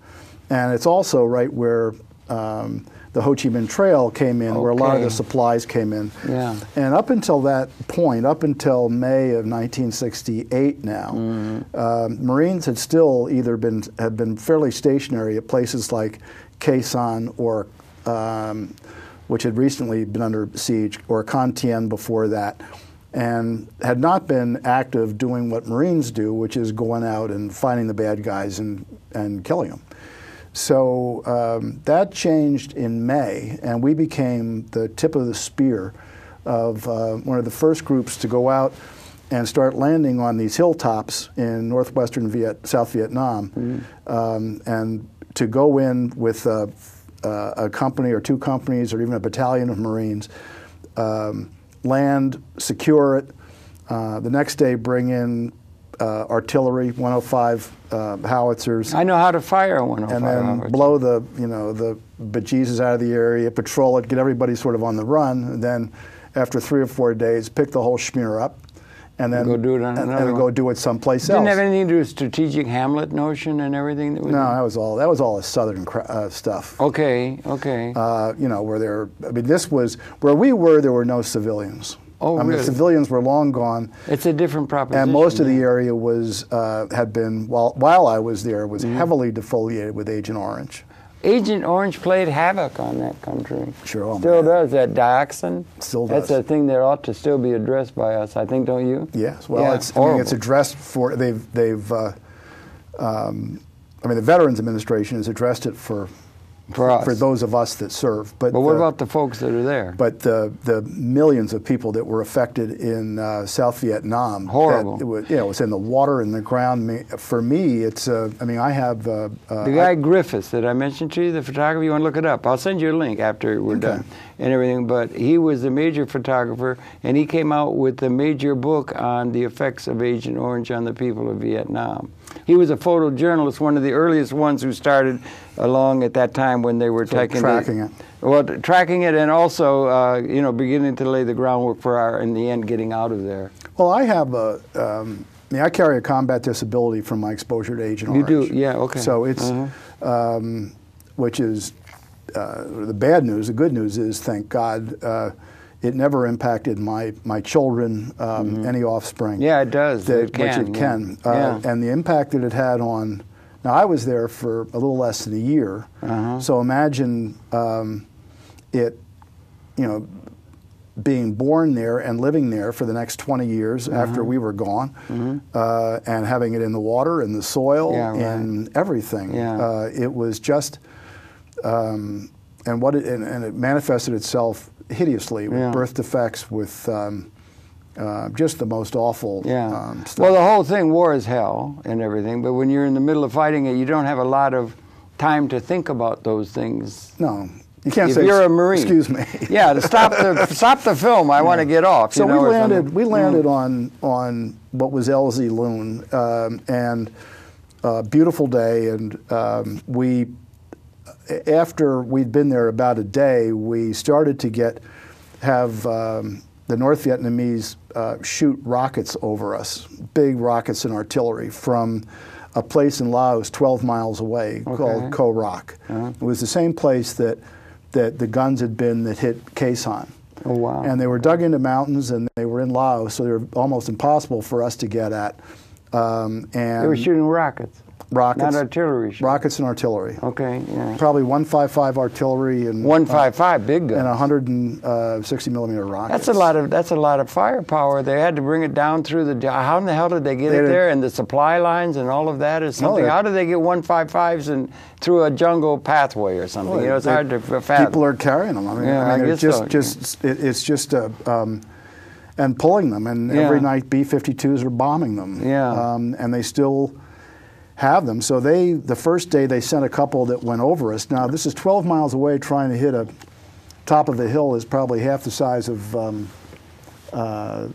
and it's also right where. Um, the Ho Chi Minh Trail came in, where a lot of the supplies came in. Yeah. And up until that point, up until May of 1968 now, Mm-hmm. um, Marines had still either been had been fairly stationary at places like Khe Sanh or um, which had recently been under siege, or Con Thien before that, and had not been active doing what Marines do, which is going out and finding the bad guys and, and killing them. So um, that changed in May, and we became the tip of the spear of uh, one of the first groups to go out and start landing on these hilltops in northwestern Viet, South Vietnam, um, and to go in with a, a company or two companies or even a battalion of Marines, um, land, secure it. Uh, the next day, bring in uh, artillery, 105 uh, howitzers I know how to fire a 105. and then blow the you know the bejesus out of the area, patrol it, get everybody sort of on the run, and then after three or four days, pick the whole schmear up, and then Go do it and, and go do it someplace else. Didn't else. have anything to do with strategic Hamlet notion and everything that was. no, that was all that was all the southern uh, stuff. Okay, okay. Uh, you know where there, I mean, this was where we were. There were no civilians. Oh, I mean, really? the civilians were long gone. it's a different proposition. And most of the area was uh, had been while while I was there was Mm-hmm. heavily defoliated with Agent Orange. Agent Orange played havoc on that country. Sure, oh, still man. does. That dioxin. Still does. That's a thing that ought to still be addressed by us. I think, don't you? Yes, well, Yeah, it's I mean, it's addressed for they've they've. Uh, um, I mean, the Veterans Administration has addressed it for For us. for those of us that serve. But But what the- about the folks that are there? but the the millions of people that were affected in uh, South Vietnam? that Horrible. It was, you know, it's in the water in the ground. For me, it's. Uh, I mean, I have. Uh, uh, the guy Griffiths that I mentioned to you, the photographer, you want to look it up. I'll send you a link after we're Okay. done and everything. But he was a major photographer, and he came out with a major book on the effects of Agent Orange on the people of Vietnam. He was a photojournalist, one of the earliest ones who started along at that time when they were of taking tracking the, it. Well, tracking it, and also, uh, you know, beginning to lay the groundwork for our, in the end, getting out of there. well, I have a. Um, I mean, I carry a combat disability from my exposure to Agent Orange. You do, yeah, okay. So it's, Uh-huh. um, which is uh, the bad news. The good news is, thank God, uh, it never impacted my my children, um, any offspring. Mm-hmm. Yeah, it does. that- It can, which it yeah. can. Uh, Yeah. And the impact that it had on. Now I was there for a little less than a year. Uh-huh. So imagine um, it, you know, being born there and living there for the next 20 years Uh-huh. after we were gone, uh, and having it in the water, in the soil, Mm-hmm. Yeah, right. in everything. Yeah. Uh, it was just, um, and what it, and, and it manifested itself hideously with Yeah. birth defects, with um, uh, just the most awful Yeah. um, stuff. well, the whole thing, war is hell and everything, but when you're in the middle of fighting it, you don't have a lot of time to think about those things. no, you can't if say. you're a Marine. Excuse me. yeah, to stop the stop the film. I want to get off. So you know, we landed. We landed Mm. on on what was LZ Loon, um, and a beautiful day. And um, we, after we'd been there about a day, we started to get have um, the North Vietnamese uh, shoot rockets over us, big rockets and artillery from a place in Laos 12 miles away called Co Roc. Uh-huh. It was the same place that, that the guns had been that hit Sanh. Oh, wow. And they were dug into mountains and they were in Laos, so they were almost impossible for us to get at. Um, and they were shooting rockets, rockets, not artillery. Shooting. rockets and artillery. Okay, yeah. Probably 155 artillery and 155, big guns. and 160 millimeter rockets. That's a lot of that's a lot of firepower. They had to bring it down through the. How in the hell did they get They it did- there? And the supply lines and all of that is something. they- how did they get 155s and through a jungle pathway or something? you know, it's They- hard to f- fathom. People are carrying them. I mean, Yeah, I I mean it's just, so, just it, it's just uh, um, and pulling them, and every night B-52s are bombing them. Yeah. um, and they still have them. So they, the first day, they sent a couple that went over us. Now this is 12 miles away. Trying to hit a top of the hill is probably half the size of. Um, uh,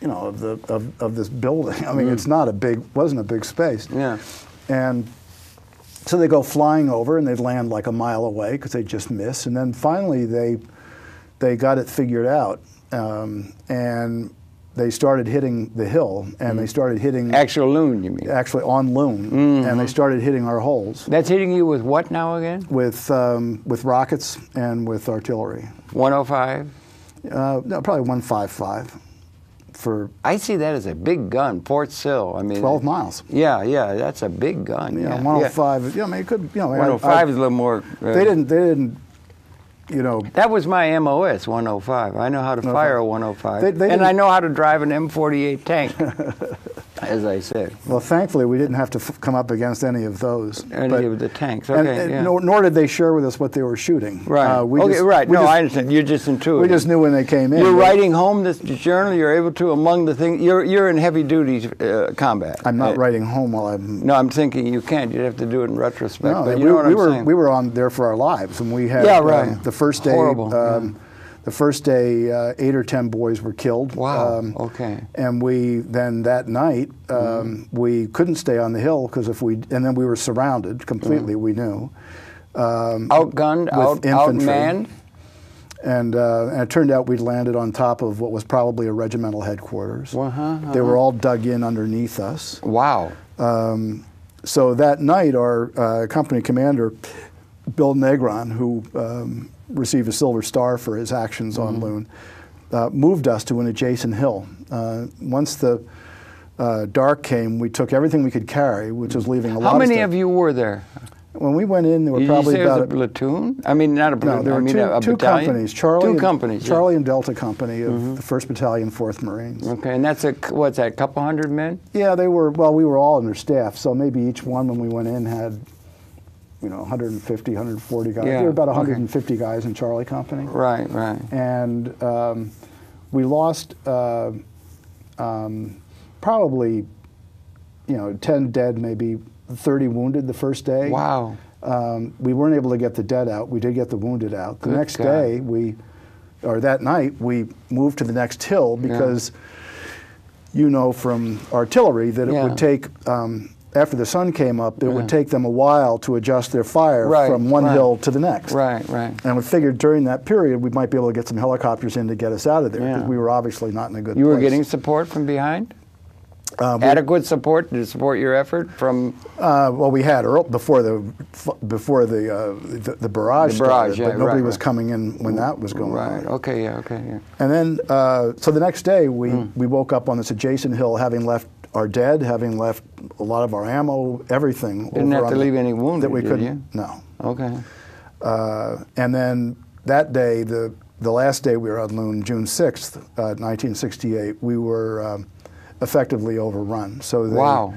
you know, of the of, of this building. I mean, it's not a big, wasn't a big space. Mm. Yeah. And so they go flying over and they'd land like a mile away because they just miss. And then finally they they got it figured out, um, and they started hitting the hill, and they started hitting Actual loon, you mean? actually on Loon, and they started hitting our holes That's hitting you with what now again? with um, with rockets and with artillery. 105. Uh, no, probably 155 for I see that as a big gun, Fort Sill. I mean, 12 miles. Yeah, yeah, that's a big gun. Know, yeah, 105. Yeah. I mean, it could. You know, I- 105 I- is a little more. uh, They didn't. They didn't. You know, That was my MOS 105. I know how to fire a 105. They- they and I know how to drive an M48 tank, as I said. Well, thankfully, we didn't have to f- come up against any of those. Any of the tanks. Okay, and yeah. nor, nor did they share with us what they were shooting. Right. Uh, we okay, just- right. No, just- I understand. You're just intuitive. We just knew when they came in. You're but writing home this journal. You're able to among the things. You're you're in heavy duty uh, combat. I'm not Uh, writing home while I'm. No, I'm thinking you can't. You'd have to do it in retrospect. No, but we, you know what we I'm were saying. we were on there for our lives, and we had Yeah, right. um, the first day. Horrible, Um, The first day, uh, eight or ten boys were killed. Wow, Um, okay. And we then that night um, we couldn't stay on the hill because if we and then we were surrounded completely. We knew. Um, outgunned, out, infantry. outmanned. and, uh, and it turned out we'd landed on top of what was probably a regimental headquarters. Uh-huh, They were all dug in underneath us. Wow. Um, so that night, our uh, company commander, Bill Negron, who um, received a Silver Star for his actions Mm-hmm. on Loon, uh, moved us to an adjacent hill. Uh, once the uh, dark came, we took everything we could carry, which was leaving a lot How of many stuff. of you were there? When we went in, there were Did you probably say it was about a platoon? I mean, not a platoon. no, there I were mean, two, a, a two battalion? companies. Charlie Two and, companies. yeah. Charlie and Delta Company of the First Battalion, Fourth Marines. Okay, and that's a what's that? A couple hundred men? Yeah, they were. Well, we were all understaffed, so maybe each one when we went in had, you know, 150, 140 guys. Yeah, There were about okay. 150 guys in Charlie Company, Right, right. and um, we lost uh, um, probably, you know, 10 dead, maybe 30 wounded the first day. Wow. Um, we weren't able to get the dead out. We did get the wounded out. The Good next God. day, we, or that night, we moved to the next hill because you know from artillery that it Yeah. would take, um, after the sun came up, it would take them a while to adjust their fire Right, from one right. hill to the next. Right, right. And we figured during that period we might be able to get some helicopters in to get us out of there because Yeah. we were obviously not in a good You were getting support from behind? Uh, we- Adequate support to support your effort from Uh, well, we had earl- before the before the uh, the, the barrage, The barrage, started, yeah, but nobody right, was right. coming in when that was going right. on. Okay, yeah, okay, yeah. And then, uh, so the next day, we, Hmm. we woke up on this adjacent hill, having left our dead, having left a lot of our ammo, everything. Didn't have to the- leave any wounded, that we did couldn't. you? No. Okay. Uh, and then that day, the the last day we were on Loon, June sixth, uh, 1968, we were um, effectively overrun. So they, Wow.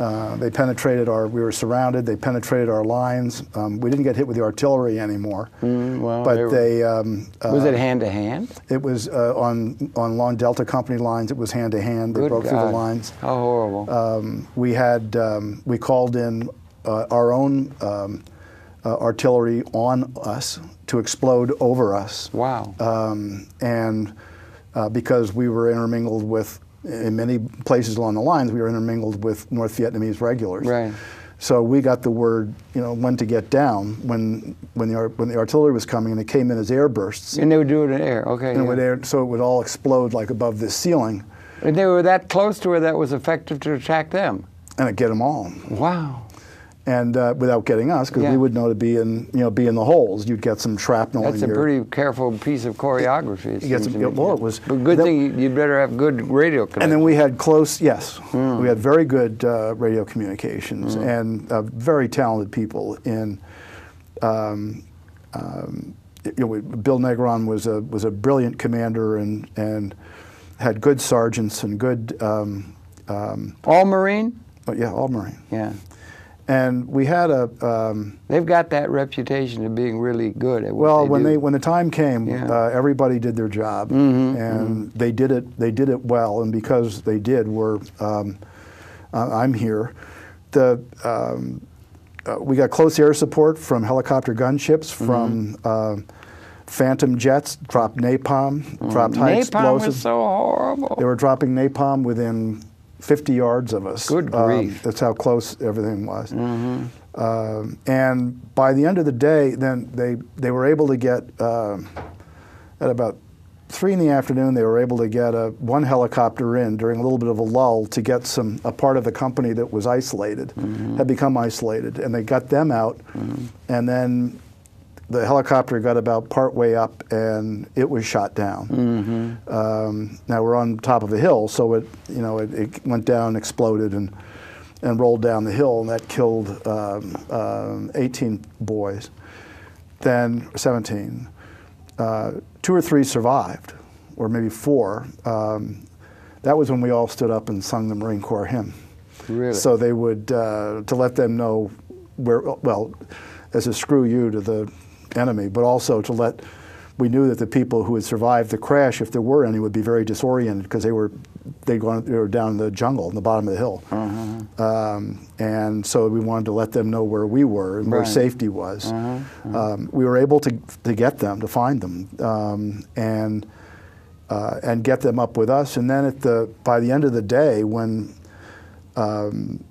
Uh, they penetrated our. We were surrounded. They penetrated our lines. Um, we didn't get hit with the artillery anymore. Mm, well, but they. Um, Was uh, it hand to hand? It was uh, on on Long Delta Company lines. It was hand to hand. They Good broke through the lines. How horrible. Um, we had um, we called in uh, our own um, uh, artillery on us to explode over us, wow. um, and uh, because we were intermingled with in many places along the lines, we were intermingled with North Vietnamese regulars. Right. So we got the word, you know, when to get down when when the when the artillery was coming, and it came in as air bursts, And they would do it in air. Okay. and it would air, so it would all explode like above this ceiling, And they were that close to where that was effective to attack them. and it get them all. Wow. And uh, without getting us, because Yeah. we would know to be in, you know, be in the holes. You'd get some shrapnel. That's a your, pretty careful piece of choreography. it You get seems some- to well, it was- But good that- thing you'd better have good radio connection. And then we had close, yes, Hmm. we had very good uh, radio communications and uh, very talented people in. Um, um, you know, we- Bill Negron was a was a brilliant commander and and had good sergeants and good, um, um, All Marine? oh, yeah, all Marine. Yeah. And we had a. Um, They've got that reputation of being really good at what Well, they when do. they when the time came, Yeah. Mm-hmm, uh, everybody did their job, and they did it. They did it well, and because they did, we're um, I'm here. The um, uh, we got close air support from helicopter gunships, Mm-hmm. from uh, Phantom jets, dropped napalm, dropped high Mm. Napalm explosives. was so horrible. They were dropping napalm within 50 yards of us. Good Um, grief. Mm-hmm. that's how close everything was. Um, and by the end of the day, then they, they were able to get, um at about three in the afternoon, they were able to get a, one helicopter in during a little bit of a lull to get some, a part of the company that was isolated, Mm-hmm. had become isolated. And they got them out. And then the helicopter got about part way up and it was shot down. Mm-hmm. Um, now we're on top of a hill, so it you know it, it went down, exploded, and and rolled down the hill, and that killed um, um 18 boys. Then 17. Uh, two or three survived, or maybe four. Um, that was when we all stood up and sung the Marine Corps hymn. Really? So they would uh, to let them know where well, as a screw you to the enemy, but also to let we knew that the people who had survived the crash, if there were any, would be very disoriented because they were they gone they were down in the jungle, in the bottom of the hill, um, and so we wanted to let them know where we were and where Right. safety was. Um, we were able to to get them to find them um, and. Uh, and get them up with us, and then at the by the end of the day, when um,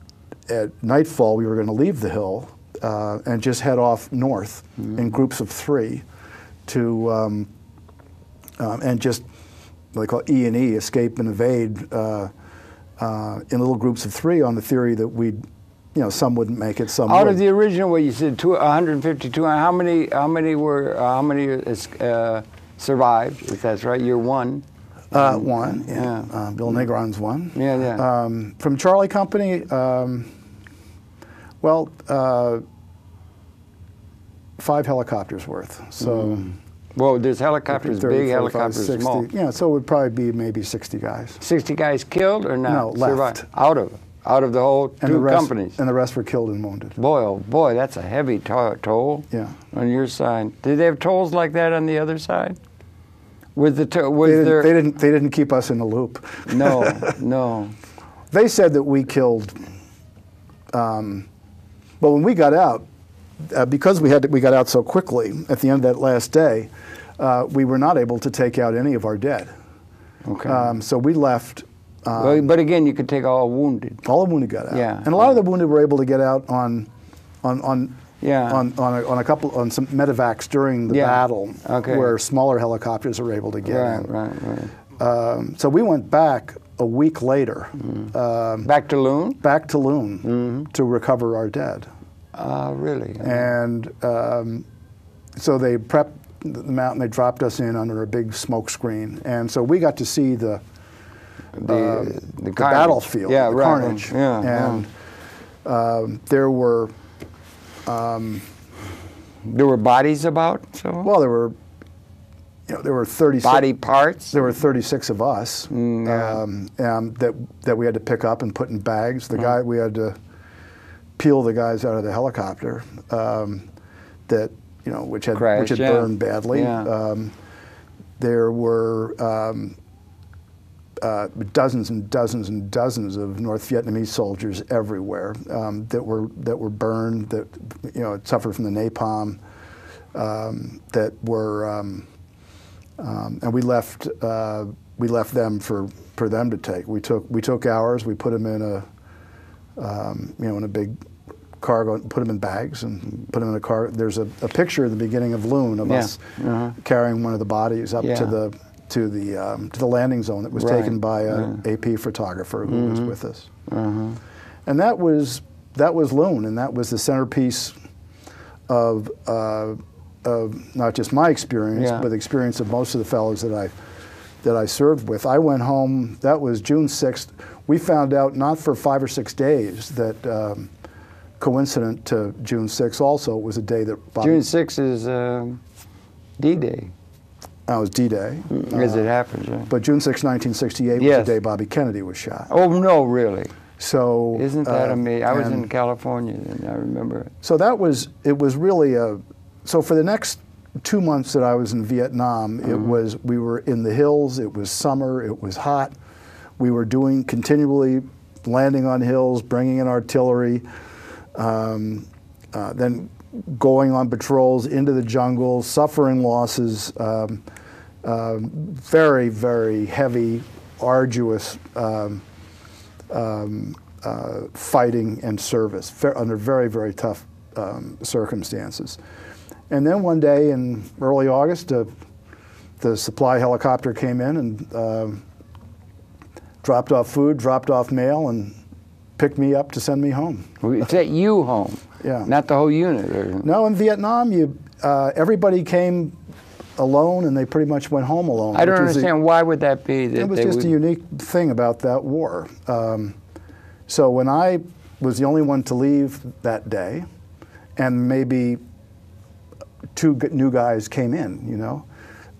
at nightfall we were going to leave the hill uh, and just head off north in groups of three to um, um, and just what they call E and E, escape and evade, uh, uh, in little groups of three on the theory that we'd, you know, some wouldn't make it, some Out would. of the original, what you said, two, 150, 200, how many, how many were, uh, how many uh, survived? If that's right, you're one. uh, one, yeah. Yeah. Uh, Bill Negron's one. Yeah, yeah. Um, from Charlie Company, um, well, uh, five helicopters worth. So. Well, there's helicopters, 30, big helicopters, 60. small. Yeah, so it would probably be maybe 60 guys. 60 guys killed or not? No, left. Survived? Out of out of the whole And two the rest, companies. And the rest were killed and wounded. boy, oh boy, that's a heavy to- toll. Yeah. On your side, did they have tolls like that on the other side? With the to- was They didn't, there? they didn't. They didn't keep us in the loop. No, no. They said that we killed. Um, but when we got out, uh, because we had to, we got out so quickly at the end of that last day, uh, we were not able to take out any of our dead. Okay. Um, so we left. Uh, well, but again, you could take all wounded. all the wounded got out. Yeah. And a lot of the wounded were able to get out on, on, on. Yeah. On, on, a, on a couple on some medevacs during the Yeah. battle, Okay. where smaller helicopters were able to get Right, in. right, right. Um, so we went back a week later, um, Back to Loon? back to Loon Mm-hmm. to recover our dead. Uh, really? And um, so they prepped the mountain, they dropped us in under a big smoke screen. And so we got to see the, the, uh, the, the battlefield, yeah, the right. carnage. Yeah, and um, there were, yeah. there were bodies about. So well, there were, you know, there were 36, body parts. there were 36 of us Mm, yeah. um, um, that, that we had to pick up and put in bags. The guy, we had to peel the guys out of the helicopter um, that, you know, which had, which had yeah. burned badly. Yeah. Um, there were um, uh, dozens and dozens and dozens of North Vietnamese soldiers everywhere um, that were that were burned, that you know suffered from the napalm, um, that were, um, and we left uh, we left them for, for them to take. We took we took ours, we put them in a um, you know in a big cargo, put them in bags, and put them in a car. There's a, a picture at the beginning of Loon of Yeah. us Uh-huh. carrying one of the bodies up Yeah. to the to the um, to the landing zone that was Right. taken by a Yeah. Mm-hmm. AP photographer who was with us. Uh-huh. And that was that was Loon, and that was the centerpiece of uh, of not just my experience, Yeah. but the experience of most of the fellows that I that I served with. I went home. That was June sixth. We found out not for five or six days that. Um, coincident to June 6th also was a day that Bobby, June 6th is um D-Day, that was D-Day. as it happens. Right? But June 6, 1968 Yes. was the day Bobby Kennedy was shot. oh no, really? So Isn't that uh, amazing? I was in California and I remember it. So that was it was really a so for the next two months that I was in Vietnam, it Mm-hmm. was we were in the hills. It was summer. It was hot. We were doing continually landing on hills, bringing in artillery, um, uh, then going on patrols into the jungle, suffering losses. Um, um, very very heavy, arduous. Um, um, uh, fighting and service under very, very tough um, circumstances. And then one day in early August, uh, the supply helicopter came in and um dropped off food, dropped off mail, and picked me up to send me home. Sent you home, Yeah. not the whole unit. Or, No, in Vietnam, you uh, everybody came alone, and they pretty much went home alone. I don't was a- understand why would that be that It was just would, a unique thing about that war. Um, so when I was the only one to leave that day, and maybe two new guys came in, you know,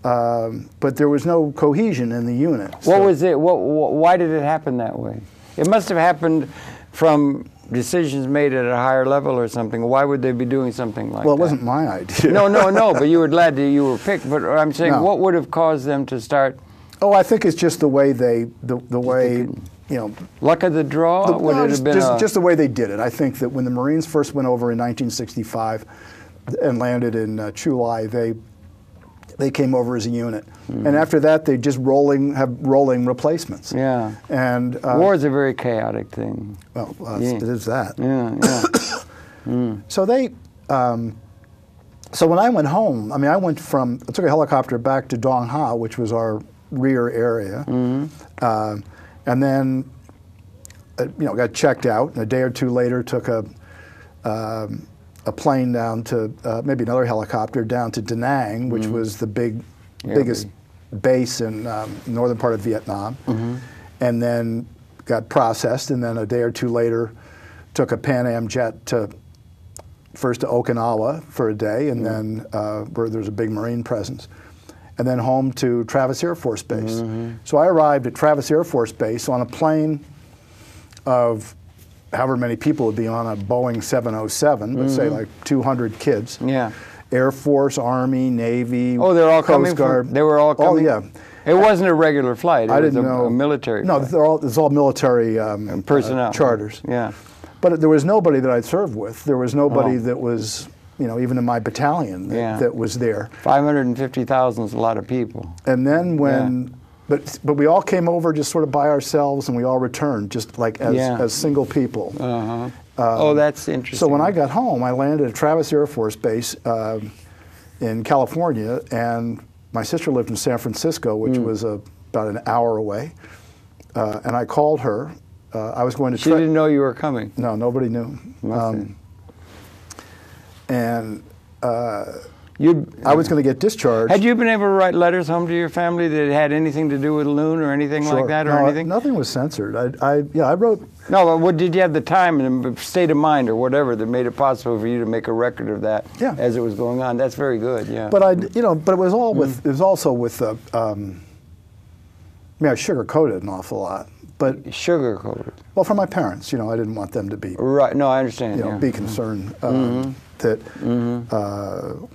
um, but there was no cohesion in the unit. What was it? What, what, why did it happen that way? It must have happened from decisions made at a higher level or something. Why would they be doing something like that? Well, it that? wasn't my idea. No, no, no. But you were glad that you were picked. But I'm saying, No. what would have caused them to start? Oh, I think it's just the way they, the, the way, you know, Luck of the draw? The- would no, it just, have been just, a, just the way they did it. I think that when the Marines first went over in 1965 and landed in uh, Chu Lai, they they came over as a unit, Hmm. and after that they just rolling have rolling replacements. yeah? And uh, War is a very chaotic thing. well, uh, Yeah. it is that. Yeah, yeah. So they. Um, so when I went home, I mean, I went from I took a helicopter back to Dong Ha, which was our rear area, Mm-hmm. Um and then uh, you know got checked out. And a day or two later, took a um, a plane down to uh, maybe another helicopter down to Da Nang, which was the big Mm-hmm. Yeah, biggest base in um, northern part of Vietnam, Mm-hmm. and then got processed. And then a day or two later, took a Pan Am jet to first to Okinawa for a day, and then uh, where there's a big Marine presence, and then home to Travis Air Force Base. So I arrived at Travis Air Force Base on a plane of however many people would be on a Boeing 707, let's say like 200 kids. Yeah. Air Force, Army, Navy. Oh, they're all Coast coming Guard. from. They were all coming. Oh, yeah. It wasn't a regular flight. It I was didn't a, know. a military. No, flight. they're all, it's all military um, personnel uh, charters. Yeah. But there was nobody that I'd served with. There was nobody Oh. that was, you know, even in my battalion that, Yeah. that was there. Five hundred and fifty thousand is a lot of people. And then when, but but we all came over just sort of by ourselves, and we all returned just like as, Yeah. as single people. Uh-huh. oh, that's interesting. So when I got home, I landed at Travis Air Force Base um in California, and my sister lived in San Francisco, which Hmm. was about an hour away. Uh, and I called her. Uh, I was going to. she didn't know you were coming. No, nobody knew. Um, and uh, You I was going to get discharged. had you been able to write letters home to your family that had anything to do with Loon or anything Sure. like that or No, anything? Nothing was censored. I, I, yeah, I wrote. No, but what did you have the time and state of mind or whatever that made it possible for you to make a record of that Yeah. as it was going on? That's very good. Yeah. But I, you know, but it was all Mm. with. It was also with. Uh, um, I mean, I sugarcoated an awful lot, but sugar coated. well, for my parents, you know, I didn't want them to be, Right. No, I understand. you know, yeah. be concerned um, Mm-hmm. that. Uh,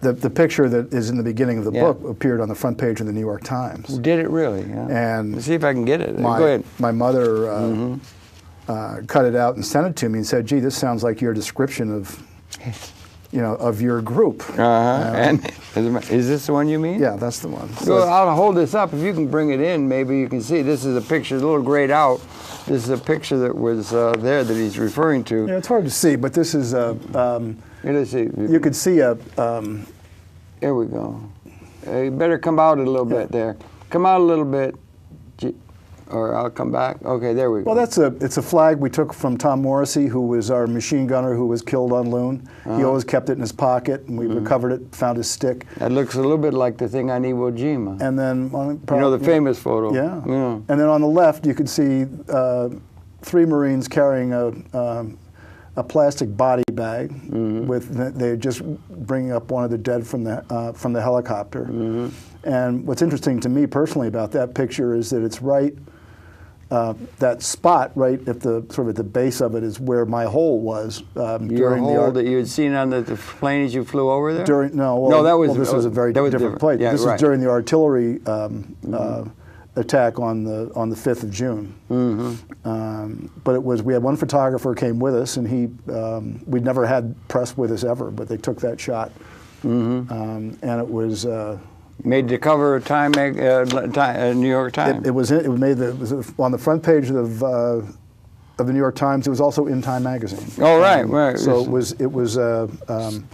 the, the picture that is in the beginning of the Yeah. book appeared on the front page of the New York Times. Did it really? Yeah. And Let's see if I can get it. my, Go ahead. my mother uh, Mm-hmm. uh, cut it out and sent it to me and said, "Gee, this sounds like your description of you know, of your group. Uh-huh. and is this the one you mean? Yeah, that's the one. So I'll hold this up. If you can bring it in, maybe you can see. This is a picture, a little grayed out. This is a picture that was uh, there that he's referring to. yeah, it's hard to see, but this is a. Um, Here, let's see. you could see a. Um, Here we go. Uh, you better come out a little bit there. Come out a little bit, or I'll come back. Okay, there we go. well, that's a. It's a flag we took from Tom Morrissey, who was our machine gunner who was killed on Loon. Uh-huh. He always kept it in his pocket, and we Mm-hmm. recovered it, found his stick, that looks a little bit like the thing on Iwo Jima. and then on, you know the famous photo. Yeah. Yeah. And then on the left, you could see uh, three Marines carrying a, um, a plastic body bag Mm-hmm. with they're just bringing up one of the dead from the uh, from the helicopter. Mm-hmm. And what's interesting to me personally about that picture is that it's right. Uh, that spot right at the sort of at the base of it is where my hole was um, Your during the hole ar- that you had seen on the, the plane as you flew over there. during no well, no, that was well, this was a very was different, place. Yeah, this right. was during the artillery um, uh, attack on the on the fifth of June. Mm-hmm. Um, but it was we had one photographer came with us, and he um, we'd never had press with us ever, but they took that shot, Mm-hmm. um, and it was. Uh, Made the cover of Time, uh, Time uh, New York Times. it, it was it made the it was on the front page of uh, of the New York Times. It was also in Time magazine. Oh, right, right. So it was it was uh, um,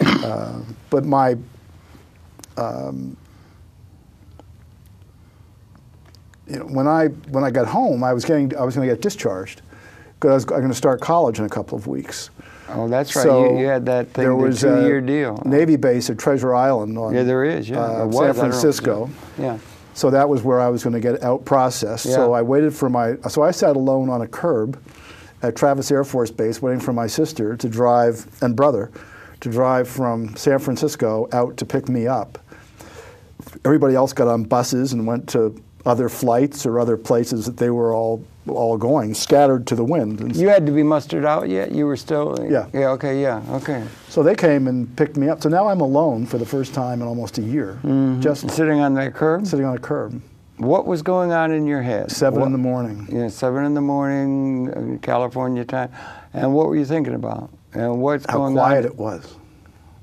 uh, but my um, you know when I when I got home I was getting I was going to get discharged because I was going to start college in a couple of weeks. oh, that's right. So you, you had that thing, there was a two-year deal. Navy base at Treasure Island on Yeah, there is. Yeah, uh, was. San. Francisco. Yeah. So that was where I was going to get out processed. So I waited for my. So I sat alone on a curb at Travis Air Force Base, waiting for my sister to drive and brother to drive from San Francisco out to pick me up. Everybody else got on buses and went to other flights or other places that they were all all going, scattered to the wind. And You had to be mustered out yet? You were still. Yeah. Yeah. Okay. Yeah. Okay. so they came and picked me up. So now I'm alone for the first time in almost a year, just Sitting on that curb. sitting on a curb. What was going on in your head? Seven What- in the morning. Yeah, seven in the morning, uh, California time. And what were you thinking about? And what's How going quiet on? it was.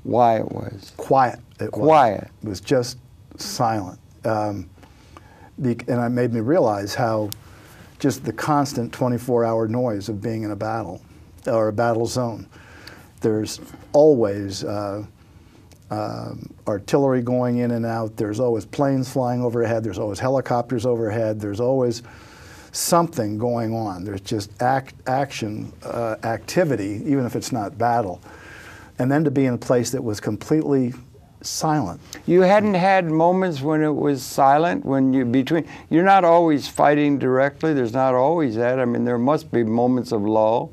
Why it was. quiet. It was. Quiet. It was just silent, um, and it made me realize how just the constant 24-hour noise of being in a battle or a battle zone. There's always uh, um, artillery going in and out. There's always planes flying overhead. There's always helicopters overhead. There's always something going on. There's just act, action, uh, activity, even if it's not battle. And then to be in a place that was completely silent. You hadn't had moments when it was silent, when you between. You're not always fighting directly. There's not always that. I mean, there must be moments of lull,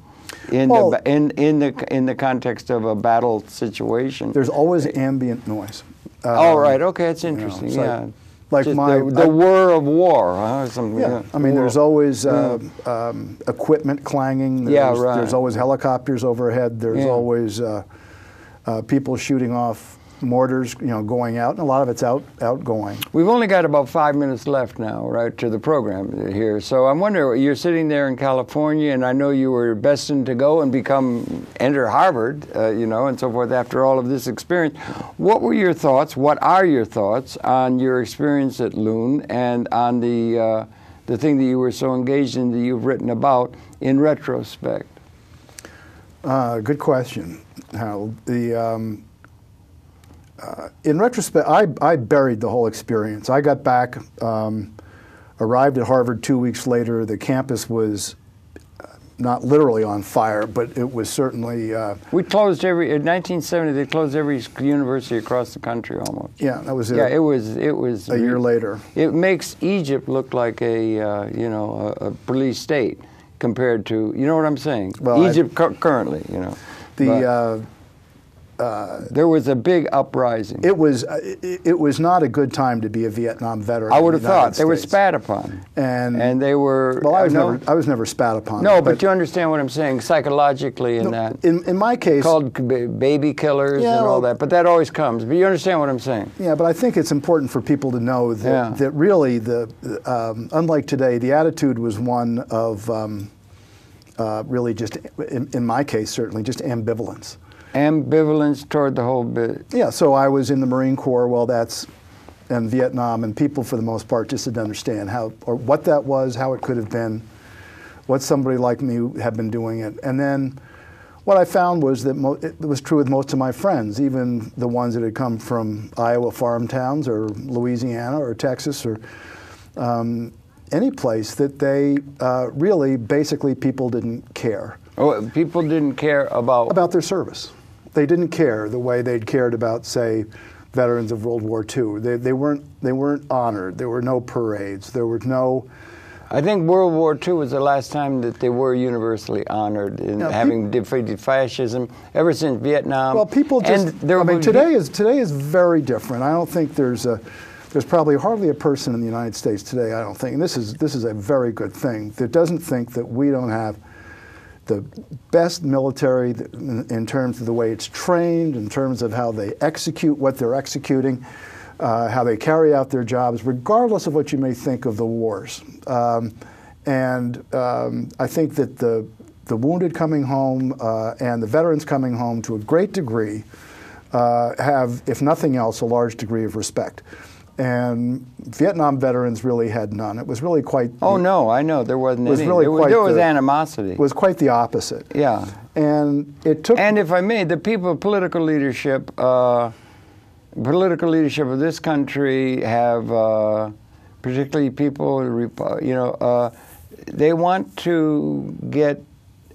in Well- the in in the in the context of a battle situation. There's always ambient noise. All Um, right. Okay, it's know, interesting. it's like- yeah. like Just my- the, the I- whir of war. Huh? Something. Yeah, I mean, there's Whir. always uh, um, equipment clanging. There's, Yeah, right. There's always helicopters overhead. There's Yeah. always uh, uh, people shooting off mortars, you know, going out, and a lot of it's out outgoing. We've only got about five minutes left now, right, to the program here. So I'm wondering, you're sitting there in California, and I know you were destined to go and become enter Harvard, uh, you know, and so forth. After all of this experience, what were your thoughts? What are your thoughts on your experience at Loon and on the uh, the thing that you were so engaged in that you've written about in retrospect? Uh, good question, Harold. The um, uh, in retrospect, I, I buried the whole experience. I got back, um, arrived at Harvard two weeks later. The campus was uh, not literally on fire, but it was certainly uh, We closed every in 1970. They closed every university across the country almost. yeah. That was it. Yeah, it. was. It was a year later. It makes Egypt look like a uh, you know a, a police state compared to you know what I'm saying. Well, I- Egypt cu- currently, you know, The But uh, there was a big uprising. it was uh, it, it was not a good time to be a Vietnam veteran. I would the have thought United they were spat upon, And- and they were. Well, I was no, never I was never spat upon. no, but, you understand what I'm saying psychologically in that. in in my case, Called baby killers Yeah, and all that, but that always comes. But you understand what I'm saying? Yeah, but I think it's important for people to know that, Yeah. that really, the, um, unlike today, the attitude was one of um, uh, really just, in, in my case, certainly just ambivalence. Ambivalence toward the whole bit. Yeah, so I was in the Marine Corps. Well, that's and Vietnam, and people for the most part just didn't understand how or what that was, how it could have been, what somebody like me had been doing it, and then what I found was that mo- it was true with most of my friends, even the ones that had come from Iowa farm towns or Louisiana or Texas or um, any place that they uh, really basically people didn't care Oh, people didn't care about. about their service. They didn't care the way they'd cared about, say, veterans of World War II. They, they weren't they weren't honored. There were no parades. There was no I think World War II was the last time that they were universally honored in peop- having defeated fascism. Ever since Vietnam. Well, people just. And there I mean, today is today is very different. I don't think there's a. There's probably hardly a person in the United States today. I don't think, and this is this is a very good thing that doesn't think that we don't have the best military in, terms of the way it's trained, in terms of how they execute what they're executing, uh, how they carry out their jobs, regardless of what you may think of the wars. Um, and um, I think that the the wounded coming home uh, and the veterans coming home to a great degree uh, have, if nothing else, a large degree of respect. And Vietnam veterans really had none. It was really quite. Oh no, I know there wasn't It was any. really there was, quite there was the- animosity. was quite the opposite. yeah. And it took. And if I may, the people of political leadership, uh, political leadership of this country have, uh, particularly people, you know, uh, they want to get.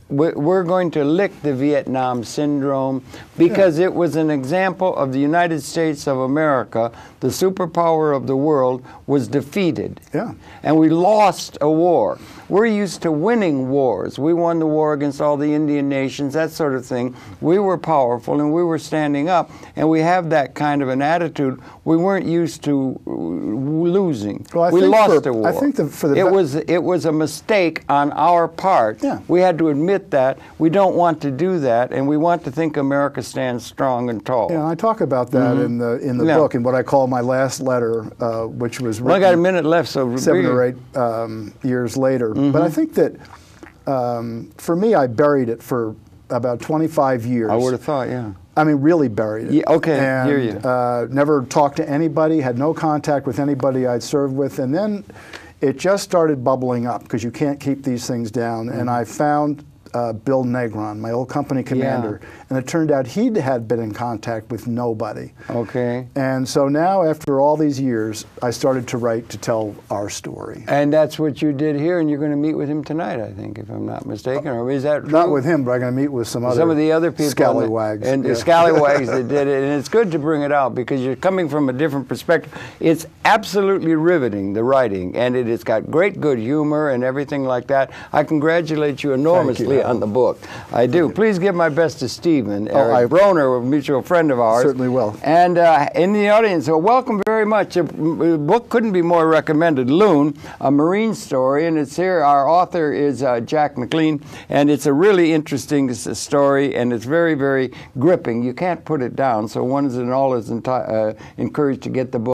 We- We're going to lick the Vietnam syndrome because it was an example of the United States of America, the superpower of the world, was defeated. Yeah. And we lost a war. We're used to winning wars. We won the war against all the Indian nations, that sort of thing. We were powerful and we were standing up, and we have that kind of an attitude. We weren't used to uh, losing. Well, we lost for- a war. I think that for the it was it was a mistake on our part. Yeah. We had to admit that. We don't want to do that, and we want to think America stands strong and tall. Yeah, I talk about that in the in the Yeah. book in what I call my last letter, uh, which was well, I got a minute left, so seven or eight um, years later. Mm-hmm. But I think that um, for me, I buried it for about 25 years. I would have thought, yeah. I mean, really buried it. Yeah, okay, and, hear you. Uh, never talked to anybody, had no contact with anybody I'd served with, and then it just started bubbling up because you can't keep these things down. And I found uh, Bill Negron, my old company commander, and it turned out he had been in contact with nobody. Okay. And so now, after all these years, I started to write to tell our story. And that's what you did here, and you're going to meet with him tonight, I think, if I'm not mistaken. Or is that true? Not with him, but I'm going to meet with some other some of the other people, scallywags. and Yeah. the scallywags that did it. And it's good to bring it out because you're coming from a different perspective. It's absolutely riveting the writing, and it has got great good humor and everything like that. I congratulate you enormously on the book. I do. Please give my best to Stephen Eric Oh, I- Bronner, a mutual friend of ours. Certainly will. And uh, in the audience, so welcome very much. The book couldn't be more recommended. Loon, a marine story, and it's here. Our author is uh, Jack McLean, and it's a really interesting story, and it's very, very gripping. You can't put it down, so one is and all is uh, encouraged to get the book.